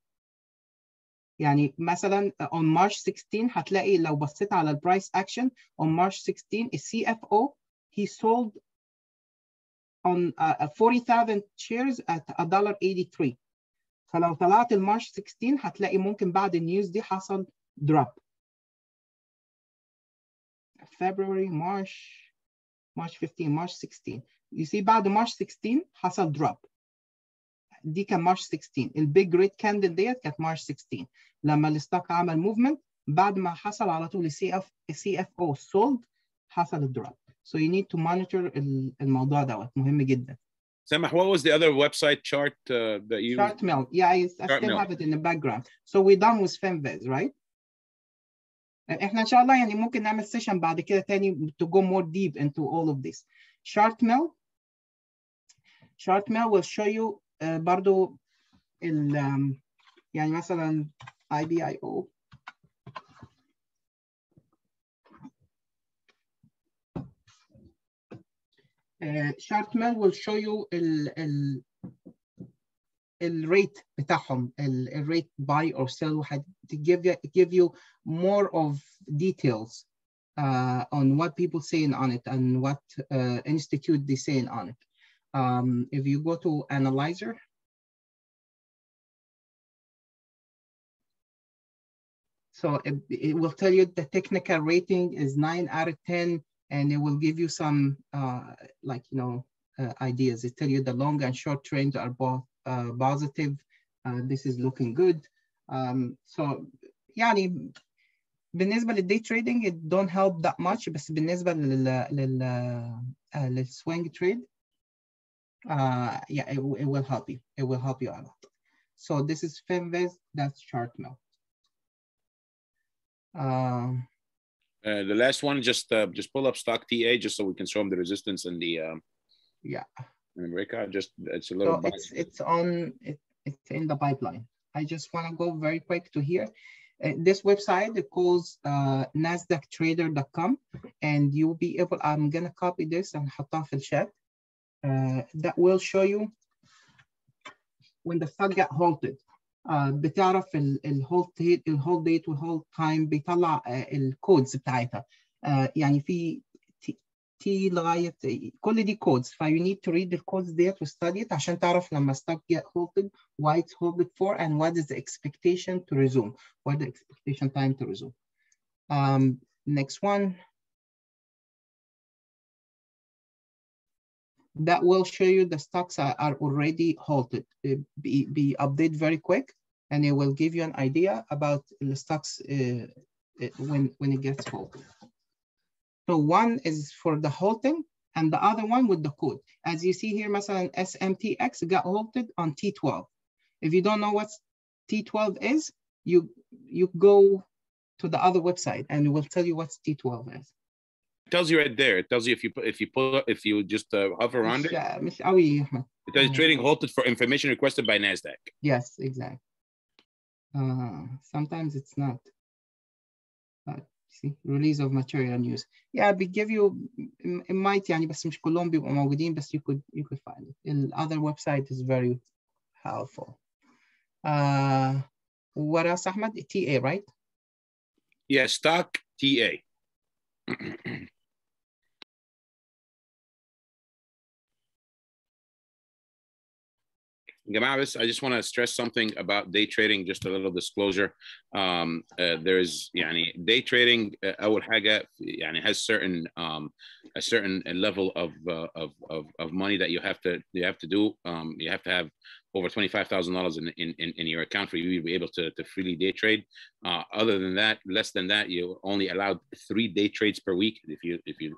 يعني مثلا on March 16 هتلاقي لو بصيت على البرايس اكشن on March 16 ال CFO he sold on uh, 40,000 shares at $1.83 فلو طلعت المارش 16 هتلاقي ممكن بعد النيوز دي حصل drop. February March March 15 March 16 you see بعد March 16 حصل drop. دي كان مارش 16 البيج ريد كاندل ديت كانت مارش 16 لما الستوك عمل موفمنت بعد ما حصل على طول السي اف السي اف أو سولد حصل الدروب so you need to monitor ال- الموضوع دوت مهم جدا Samah, what was the other website chart uh, that you Chart mill yeah I, I still have it in the background so we're done with Femviz right إحنا ان شاء الله يعني ممكن نعمل سيشن بعد كده تاني to go more deep into all of this chart mill chart mill will show you uh, برضو ال um, يعني مثلا IBIO uh, chart mill will show you ال ال الريت بتاعهم ال- الريت buy or sell وهت give you give you more of details uh, on what people saying on it and what uh, institute they saying on it. Um, if you go to analyzer, so it, it will tell you the technical rating is nine out of 10 and it will give you some uh, like, you know, uh, ideas. It tell you the long and short trends are both uh, positive. Uh, this is looking good. Um, so يعني بالنسبة للدي تريدنج it don't help that much بس بالنسبة لل لل uh, للسوينج trade uh, yeah it, will- it will help you it will help you a lot so this is Finviz that's chart mill um, uh, the last one just uh, just pull up stock TA just so we can show them the resistance and the um, yeah and breakout. Just it's a little so box. it's it's on it, it's in the pipeline I just want to go very quick to here Uh, this website it calls uh, nasdaqtrader.com and you'll be able I'm gonna copy this and حطها في الشات uh, that will show you when the stock get halted uh, بتعرف الهولد date الهولد ديت والهولد تايم بيطلع الكودز بتاعتها uh, يعني في تي لغايه كل دي كودز ف you need to read the codes ديت وstudy it عشان تعرف لما stock get halted why it's halted for and what is the expectation to resume what the expectation time to resume um, next one that will show you the stocks are, are already halted. Be, be update very quick, and it will give you an idea about the stocks uh, when, when it gets halted. So one is for the halting, and the other one with the code. As you see here, مثلا SMTX got halted on T12. If you don't know what T12 is, you, you go to the other website and it will tell you what T12 is. It tells you right there. It tells you if you if you pull if you just uh, hover around it. Yeah, مش قوي It says trading halted for information requested by Nasdaq. Yes, exactly. Uh, sometimes it's not. But see, release of material news. Yeah, we give you it might يعني بس مش كلهم بيبقوا موجودين بس you could you could find it. The other website is very helpful. Uh, what else, Ahmed? TA, right? Yeah, stock TA. جماعة بس I just want to stress something about day trading just a little disclosure um, uh, there's يعني day trading uh, أول حاجة يعني has certain um, a certain level of, uh, of, of, of money that you have to you have to do um, you have to have over $25,000 in, in, in your account for you to be able to, to freely day trade. Uh, other than that, less than that, you're only allowed three day trades per week. If you, if you,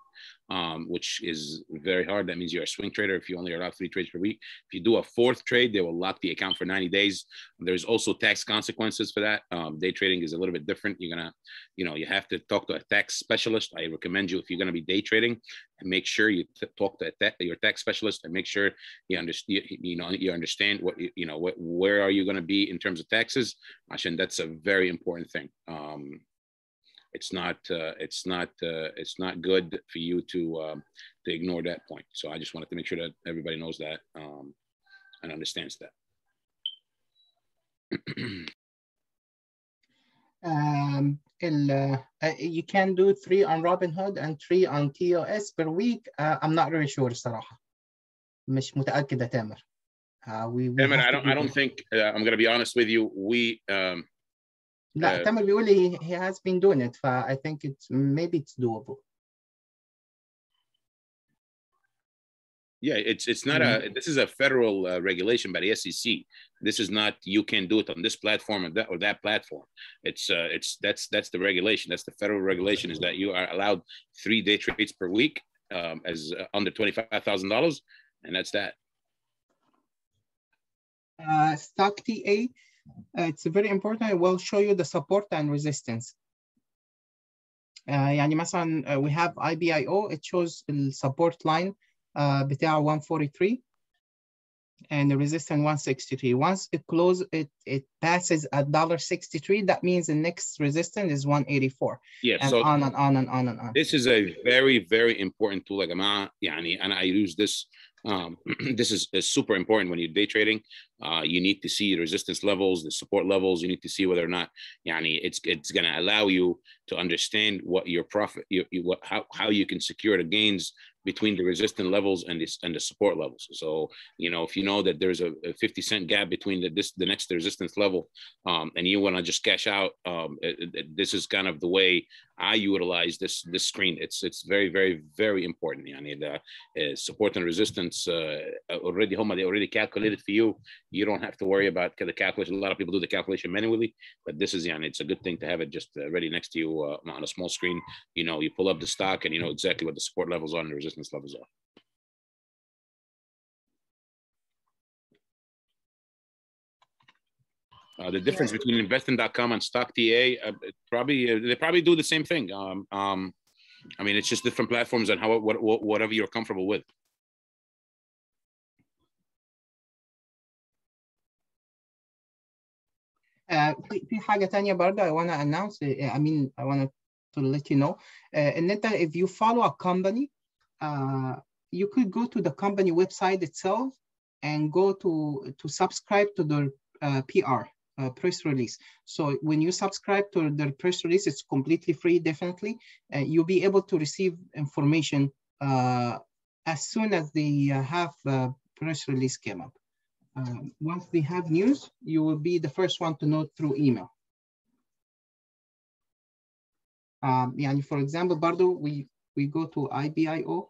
um, which is very hard. That means you're a swing trader if you only allow three trades per week. If you do a fourth trade, they will lock the account for 90 days. There's also tax consequences for that. Um, day trading is a little bit different. You're gonna, you know, you have to talk to a tax specialist. I recommend you if you're gonna be day trading, make sure you talk to your tax specialist and make sure you understand, you know, you understand what you know what where are you going to be in terms of taxes and that's a very important thing um, it's not uh, it's not uh, it's not good for you to um, to ignore that point so i just wanted to make sure that everybody knows that um, and understands that um, uh, you can do three on Robinhood and three on TOS per week. Uh, I'm not really sure الصراحة. مش متأكد يا تامر. Uh, we, we Tamer, I don't. I don't think. Uh, I'm going to be honest with you. We. Um, لا تامر بيقول he, he has been doing it. I think it's maybe it's doable. Yeah, it's it's not mm-hmm. a. This is a federal uh, regulation by the SEC. This is not. You can do it on this platform or that or that platform. It's uh, it's that's that's the regulation. That's the federal regulation. Is that you are allowed three day trades per week um, as uh, under twenty five thousand dollars, and that's that. Uh, stock TA, uh, it's very important. I will show you the support and resistance. Uh, يعني مثلا uh, we have IBIO, it shows the support line uh, بتاع 143 and the resistance 163. Once it closes, it, it passes at $1.63, that means the next resistance is 184. Yeah, and so on and on and on and on. This is a very, very important tool. يا جماعة يعني أنا I use this um, this is, is, super important when you're day trading. Uh, you need to see the resistance levels, the support levels. You need to see whether or not, yani, it's it's going to allow you to understand what your profit, your, your, what how how you can secure the gains between the resistance levels and this and the support levels. So you know if you know that there's a, a 50 cent gap between the this the next resistance level, um, and you want to just cash out, um, it, it, this is kind of the way I utilize this this screen. It's it's very very very important. Yani the uh, support and resistance uh, already home they already calculated for you. You don't have to worry about the calculation. A lot of people do the calculation manually, but this is yani it's a good thing to have it just uh, ready next to you uh, on a small screen. You know you pull up the stock and you know exactly what the support levels are and the resistance levels are. Uh, the difference between investing.com and stock TA uh, probably uh, they probably do the same thing um, um, i mean it's just different platforms and how what, what, whatever you're comfortable with في حاجة تانية برضه I want to announce I mean I want to let you know uh, إن أنت if you follow a company uh, you could go to the company website itself and go to, to subscribe to the uh, PR, uh, press release. So when you subscribe to the press release, it's completely free, definitely. Uh, you'll be able to receive information uh, as soon as they uh, have uh, press release came up. Um, once we have news, you will be the first one to know through email. Um, and for example, Bardo, we, we go to IBIO.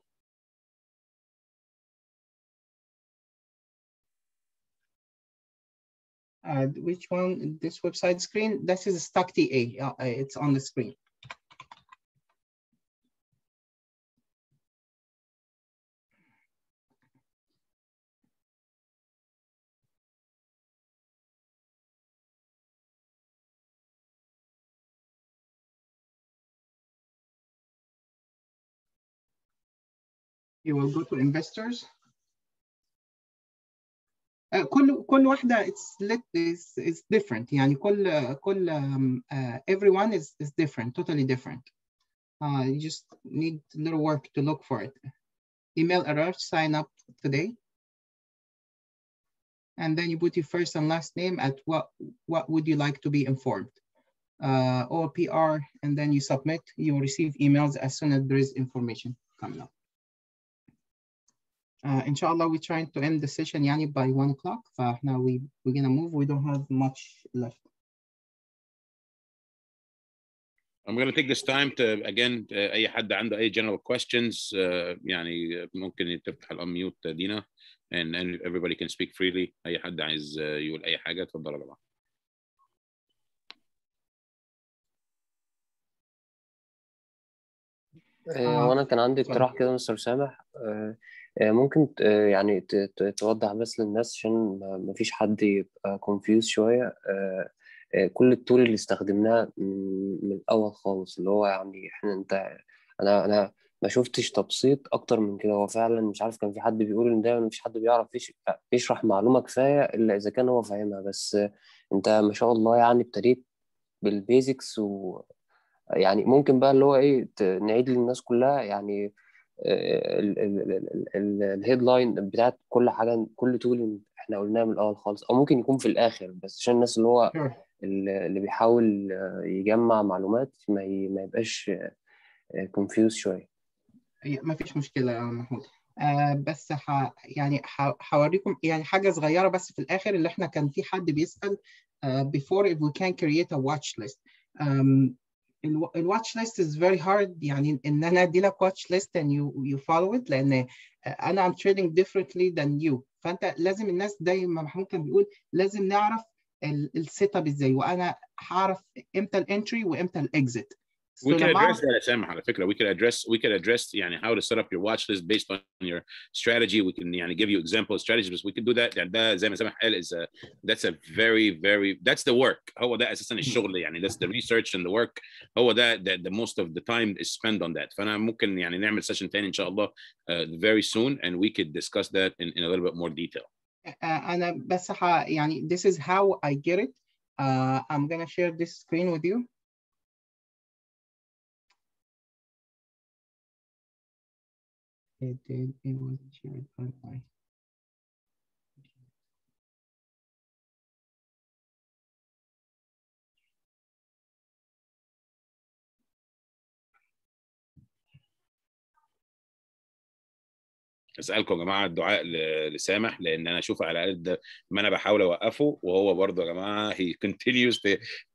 Uh, which one, this website screen? This is StockTA, uh, it's on the screen. You will go to investors. Uh, كل كل واحدة it's lit is is different يعني كل كل um, uh, everyone is is different totally different. Uh, you just need a little work to look for it. Email error, sign up today. And then you put your first and last name at what what would you like to be informed. Uh, or PR, and then you submit, you will receive emails as soon as there is information coming up. Uh, inshallah, we're trying to end the session يعني by one o'clock. فاحنا we we're gonna move. We don't have much left. I'm going to take this time to again uh, اي حد عنده اي general questions uh, يعني ممكن تفتح الانميوت دينا and, and everybody can speak freely اي حد عايز uh, يقول اي حاجه اتفضل يا جماعه آه، وانا كان عندي اقتراح كده مستر سامح آه، آه، ممكن ت- آه، يعني توضح بس للناس عشان ما ما فيش حد يبقى confused شوية. آه، آه، كل التول اللي استخدمناها من الأول خالص اللي هو يعني إحنا أنت أنا أنا ما شفتش تبسيط أكتر من كده. هو فعلا مش عارف كان في حد بيقول إن دايما مفيش حد بيعرف يش- يشرح معلومة كفاية إلا إذا كان هو فاهمها. بس آه، أنت ما شاء الله يعني ابتديت بالبيزكس و يعني ممكن بقى اللي هو ت- نعيد للناس كلها يعني الهيدلاين بتاعت كل حاجة كل تول إحنا قلناها من الأول خالص أو ممكن يكون في الآخر بس عشان الناس اللي هو. اللي بيحاول آه، يجمع معلومات ما ما يبقاش كونفيوز شوية ما فيش مشكلة يا محمود. آه بس ح... يعني ح... هوريكم يعني حاجة صغيرة بس في الآخر اللي إحنا كان في حد بيسأل uh, before if we can create a watch list. Um, ال- ال watch list is very hard. يعني إن أنا أدي لك watch list and you you follow it. لأن أنا I'm trading differently than you. فأنت لازم الناس دايما محمود كان بيقول لازم نعرف السيت اب إزاي. وأنا هعرف إمتى الانتري وإمتى We can address that at Sameh, على We could address we could address Yeah, how to set up your watch list based on your strategy. We can يعني give you example strategies. We can do that. يعني ده is a, that's a very very that's the work. هو ده أساسا الشغل that's the research and the work. How that the, the most of the time is spent on that. session تاني إن uh, very soon and we could discuss that in, in a little bit more detail. Uh, uh this is how I get it. Uh, I'm gonna share this screen with you. It did it was shared by أسألكم يا جماعة الدعاء لسامح لأن أنا أشوف على قد ما أنا بحاول أوقفه وهو برضه يا جماعة هي كونتينيوز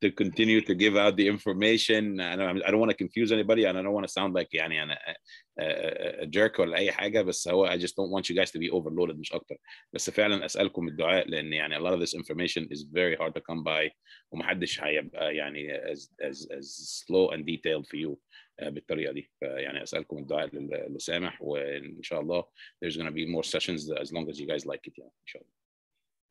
تو كونتينيو تو جيف اوت ذا انفورميشن أنا اي دونت وأنا كونفيوز اني بادي أنا دونت وأنا ساوند لايك يعني أنا جيرك ولا أي حاجة بس هو اي جاست دونت وانت يو جايز تو بي اوفرلودد مش أكتر. بس فعلا أسألكم الدعاء لأن يعني a lot of this information is very hard to come by ومحدش هيبقى يعني as as as slow and detailed for you. بالطريقه دي فيعني اسالكم الدعاء لل- لسامح وان شاء الله there's going to be more sessions as long as you guys like it يعني ان شاء الله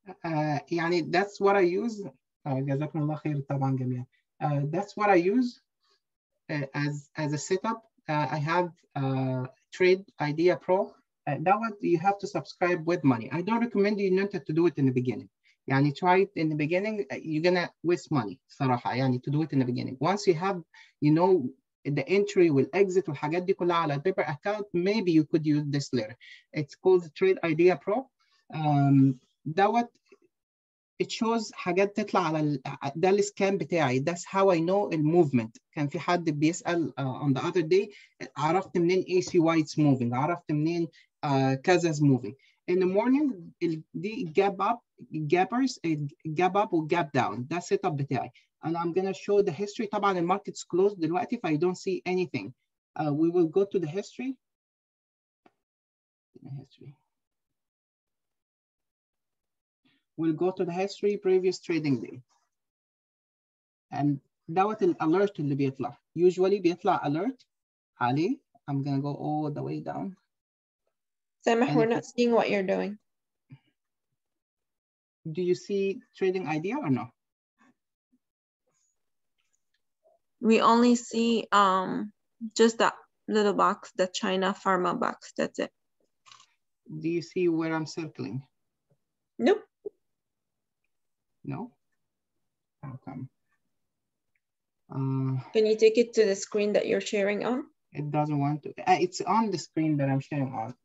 uh, يعني that's what I use uh, جزاكم الله خير طبعا جميعا uh, that's what I use uh, as as a setup uh, I have uh, Trade Idea Pro uh, that one you have to subscribe with money I don't recommend you not to do it in the beginning يعني try it in the beginning uh, you're gonna waste money صراحة يعني to do it in the beginning once you have you know the entry والexit والحاجات دي كلها على paper account maybe you could use this later it's called Trade Idea Pro um, دوت it shows حاجات تطلع على ال... ده السكان بتاعي that's how I know الموفمنت كان في حد بيسأل uh, on the other day عرفت منين ACY it's moving عرفت منين uh, كذا is moving in the morning ال... دي gap up gappers gap up و gap down ده setup بتاعي and I'm gonna show the history. طبعا market's closed دلوقتي if I don't see anything. Uh, we will go to the history. The history. We'll go to the history previous trading day. And دوت الاليرت اللي بيطلع. Usually بيطلع alert عليه. I'm gonna go all the way down. Sameh, we're not seeing what you're doing. Do you see trading idea or no? We only see um just that little box, the China pharma box. That's it. Do you see where I'm circling? Nope. No? How come? Uh, Can you take it to the screen that you're sharing on? it doesn't want to. Uh, it's on the screen that I'm sharing on.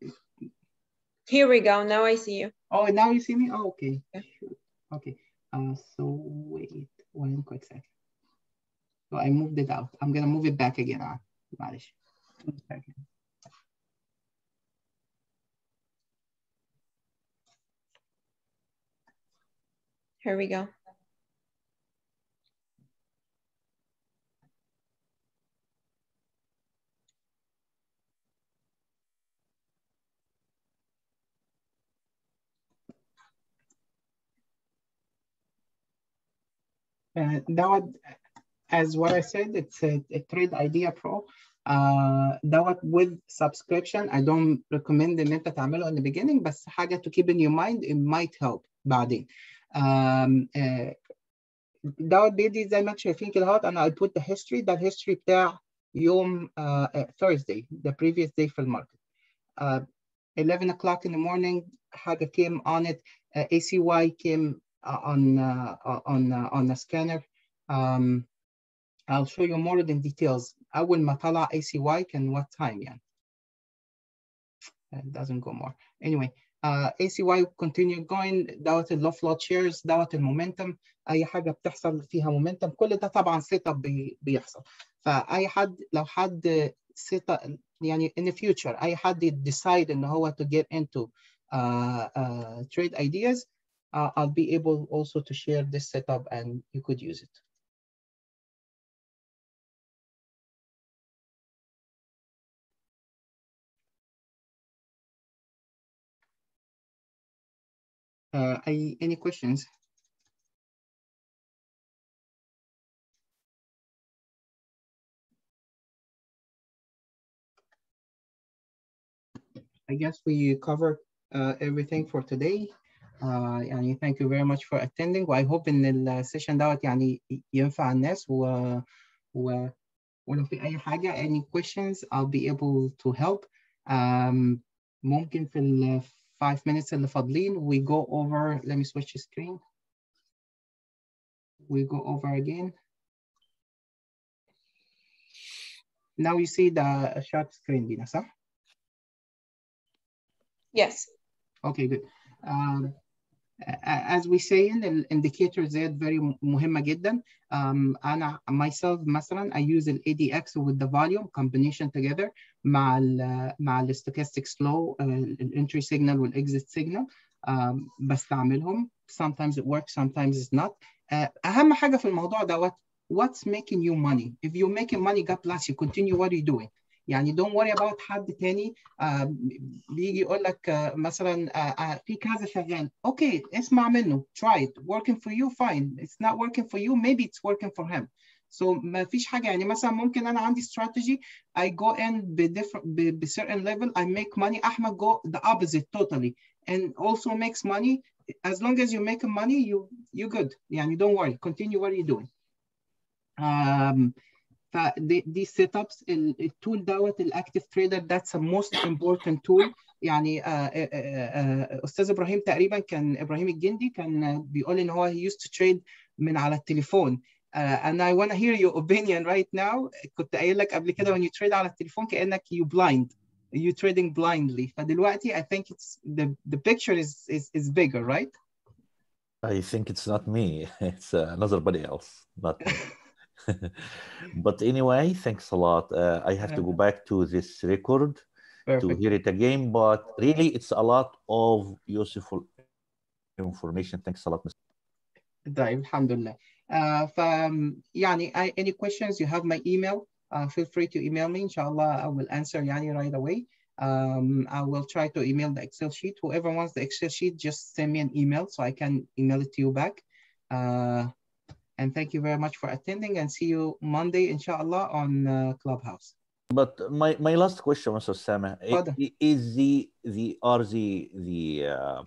Here we go. Now I see you. Oh, now you see me? Oh, okay. Shoot. Okay. Uh, so wait one quick second. So I moved it out. I'm gonna move it back again, uh, Marish. Here we go. Uh, now as what I said, it's a, a Trade Idea Pro. Uh, دوت with subscription. I don't recommend ان انت تعمله in the beginning بس حاجة to keep in your mind it might help بعدين. Um, uh, دوت بيدي زي ما انتم شايفين كده اهوت انا I put the history ده الهيستوري بتاع يوم uh, uh, Thursday the previous day في الماركت. Uh, 11 o'clock in the morning حاجة came on it uh, ACY came uh, on uh, on uh, on the scanner. Um, I'll show you more in details. أول ما طلع ACY كان what time يعني. It doesn't go more. Anyway, uh, ACY continue going دوت اللو فلوت شيرز دوت المومنتم أي حاجة بتحصل فيها مومنتم كل ده طبعا سيت اب بي بيحصل. فأي حد لو حد سيت يعني in the future أي حد decide إن هو to get into uh, uh, trade ideas uh, I'll be able also to share this setup and you could use it. Uh, I, any questions? I guess we covered uh, everything for today. Uh, يعني thank you very much for attending و I hope إن السيشن دوت يعني ينفع الناس و, و ولو في أي حاجة any questions I'll be able to help. Um, ممكن في ال five minutes in the Fadlin. We go over, let me switch the screen. We go over again. Now you see the short screen, Binasa? Yes. Okay, good. Um, as we say in the indicators that very مهمة جدا. Um, أنا myself مثلا I use ال ADX with the volume combination together مع ال مع ال stochastic slow uh, ال entry signal وال exit signal um, بستعملهم. Sometimes it works, sometimes it's not. Uh, أهم حاجة في الموضوع دوت what's making you money? If you're making money, God bless you. Continue what you're doing. يعني don't worry about حد تاني uh, بيجي يقول لك uh, مثلا uh, uh, في كذا شغال اوكي اسمع منه try it working for you fine it's not working for you maybe it's working for him so ما فيش حاجه يعني مثلا ممكن انا عندي strategy I go in بدifferent ب certain level I make money احمد go the opposite totally and also makes money as long as you make money you you good يعني don't worry continue what you're doing um, فدي دي سيت ابس التول دوت الاكتيف تريدر ذاتس موست امبورتنت تول يعني آه آه آه استاذ ابراهيم تقريبا كان ابراهيم الجندي كان بيقول ان هو he used to trade من على التليفون and I want to hear your opinion right now كنت قايل لك قبل كده when you trade على التليفون كانك you blind you trading blindly فدلوقتي I think it's the the picture is is is bigger right I think it's not me. It's uh, another else, not me. but anyway, thanks a lot. Uh, I have to go back to this record to Perfect. hear it again. But really, it's a lot of useful information. Thanks a lot, Mr. طيب الحمد لله uh, ف يعني I, any questions you have my email uh, feel free to email me inshallah I will answer يعني right away um, I will try to email the Excel sheet whoever wants the Excel sheet just send me an email so I can email it to you back uh, and thank you very much for attending and see you Monday inshallah on uh, Clubhouse But my, my last question, Mr. Sama, is the the are the the uh,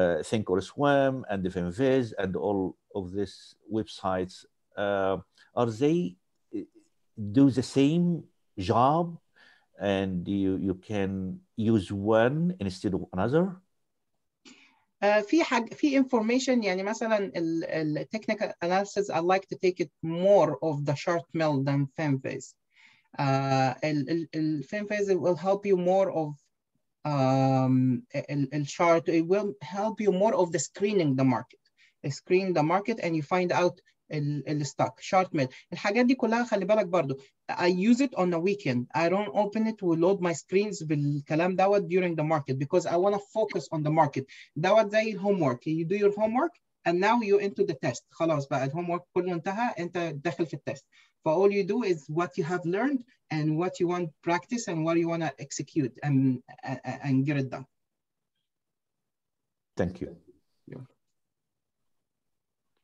uh, thinkorswim and the Finviz and all of these websites uh, are they uh, do the same job and you you can use one instead of another? Uh, في حاج في information يعني مثلا ال technical analysis I like to take it more of the short mill than Finviz. Uh, ال ال Finviz will help you more of um, ال ال chart. It will help you more of the screening the market. The screen the market and you find out ال, ال stock short mill. الحاجات دي كلها خلي بالك برضو I use it on a weekend. I don't open it to load my screens بالكلام دوت during the market because I want to focus on the market. دوت زي الهوم you do your homework and now you into the test خلاص بقى الهوم كله انتهى انت داخل في التست ف all you do is what you have learned and what you want practice and what you want to execute and, and and get it done Thank you.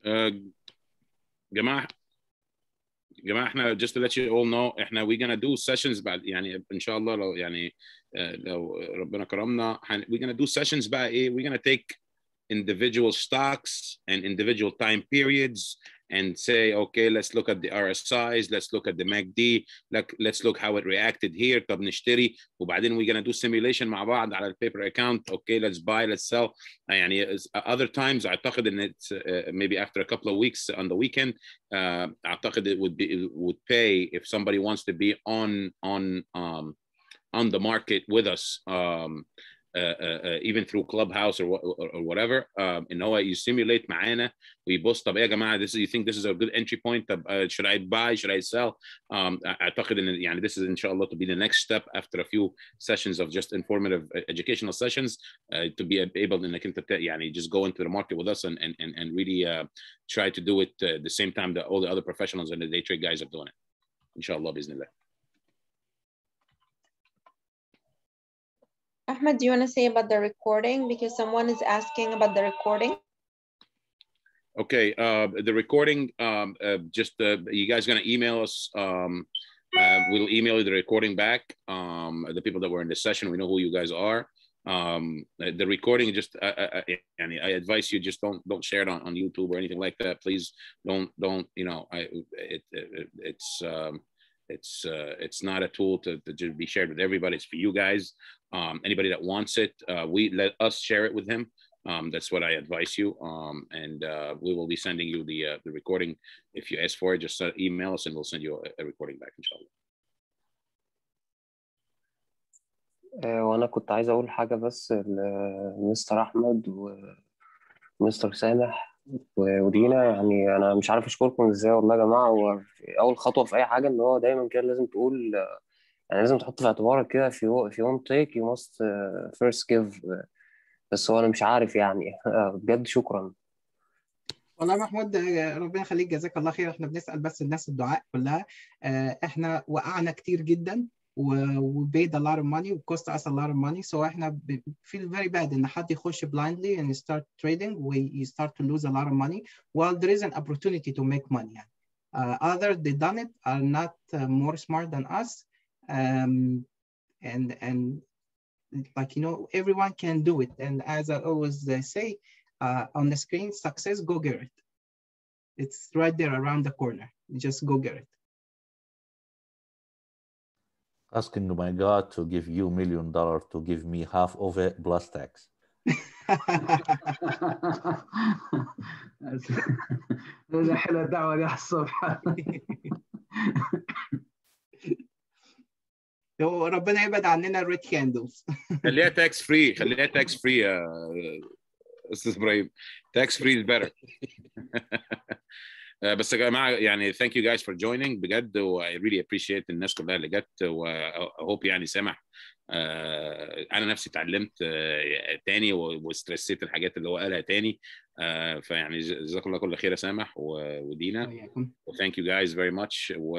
Uh, جماعة جماعة احنا just to let you all know احنا we gonna do sessions بعد يعني ان شاء الله لو يعني آه، لو ربنا كرمنا هن- we gonna do sessions بقى ايه we gonna take individual stocks and individual time periods and say okay let's look at the RSIs let's look at the MACD like, let's look how it reacted here طب نشتري وبعدين we gonna do simulation مع بعض على البيبر account okay let's buy let's sell يعني is- other times اعتقد ان it's uh, maybe after a couple of weeks on the weekend uh, اعتقد it would be it would pay if somebody wants to be on on um, on the market with us um, uh, uh, uh, even through clubhouse or, wha- or, or whatever um, ان هو you simulate معانا ويبص طب ايه يا جماعه this is, you think this is a good entry point طب uh, should I buy should I sell um, اعتقد ان يعني this is ان شاء الله to be the next step after a few sessions of just informative uh, educational sessions uh, to be able انك انت ت- يعني just go into the market with us and and and, and really uh, try to do it uh, the same time that all the other professionals and the day trade guys are doing it ان شاء الله باذن الله Ahmed, do you want to say about the recording? Because someone is asking about the recording. Okay, uh, the recording, um, uh, just, uh, you guys gonna email us, um, uh, we'll email you the recording back. Um, the people that were in the session, we know who you guys are. Um, the the recording, just, I, I, I, I advise you, just don't, don't share it on, on YouTube or anything like that. Please don't, don't, you know, I, it, it, it's, um, it's, uh, it's not a tool to, to just be shared with everybody. It's for you guys. Um, anybody that wants it, uh, we let us share it with him. Um, that's what I advise you. Um, and uh, we will be sending you the uh, the recording. If you ask for it, just uh, email us and we'll send you a, a recording back, inshallah. آه، وانا كنت عايز اقول حاجه بس لمستر احمد ومستر سامح و- ودينا يعني أنا مش عارف أشكركم إزاي والله يا جماعة. هو أول خطوة في أي حاجة إن هو دايما كده لازم تقول يعني لازم تحط في اعتبارك كده في في يوم تيك يو ماست فيرست جيف بس هو أنا مش عارف يعني. بجد شكرا. والله محمود ربنا يخليك جزاك الله خير. إحنا بنسأل بس الناس الدعاء كلها. آه، إحنا وقعنا كتير جدا. we paid a lot of money it cost us a lot of money so احنا ب- feel very bad ان حد يخش blindly and start trading و you start to lose a lot of money while there is an opportunity to make money يعني. Uh, others they done it are not uh, more smart than us um, and and like you know everyone can do it and as I always uh, say uh, on the screen success go get it it's right there around the corner just go get it Asking my God to give you million dollar to give me half of it plus tax. هذا حلوة الدعوة دي على الصبح هو ربنا يبعد عننا الريد كاندلز خليها تاكس فري خليها تاكس فري يا استاذ ابراهيم تاكس فري از بيتر بس يا جماعة يعني ثانك يو جايز فور جويننج بجد و I really appreciate الناس كلها اللي جت و هوب يعني سامح آه، أنا نفسي اتعلمت آه، تاني واسترسيت الحاجات اللي هو قالها تاني آه، فيعني جزاكم الله كل خير يا سامح ودينا وإياكم. ثانك يو جايز فيري ماتش و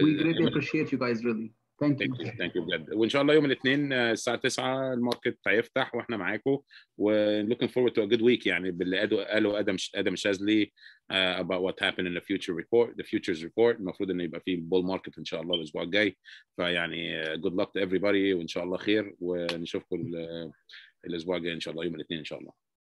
We greatly appreciate you guys really. ثانك يو ثانك يو بجد وإن شاء الله يوم الاثنين الساعة 9 الماركت هيفتح وإحنا معاكم و looking forward to a good week يعني باللي قالوا آدم آدم شاذلي uh, about what happened in the future report the futures report. المفروض ان يبقى في bull market إن شاء الله الأسبوع الجاي. فيعني good luck to everybody وإن شاء الله خير. ونشوفكم ال- الأسبوع الجاي إن شاء الله يوم الاثنين إن شاء الله.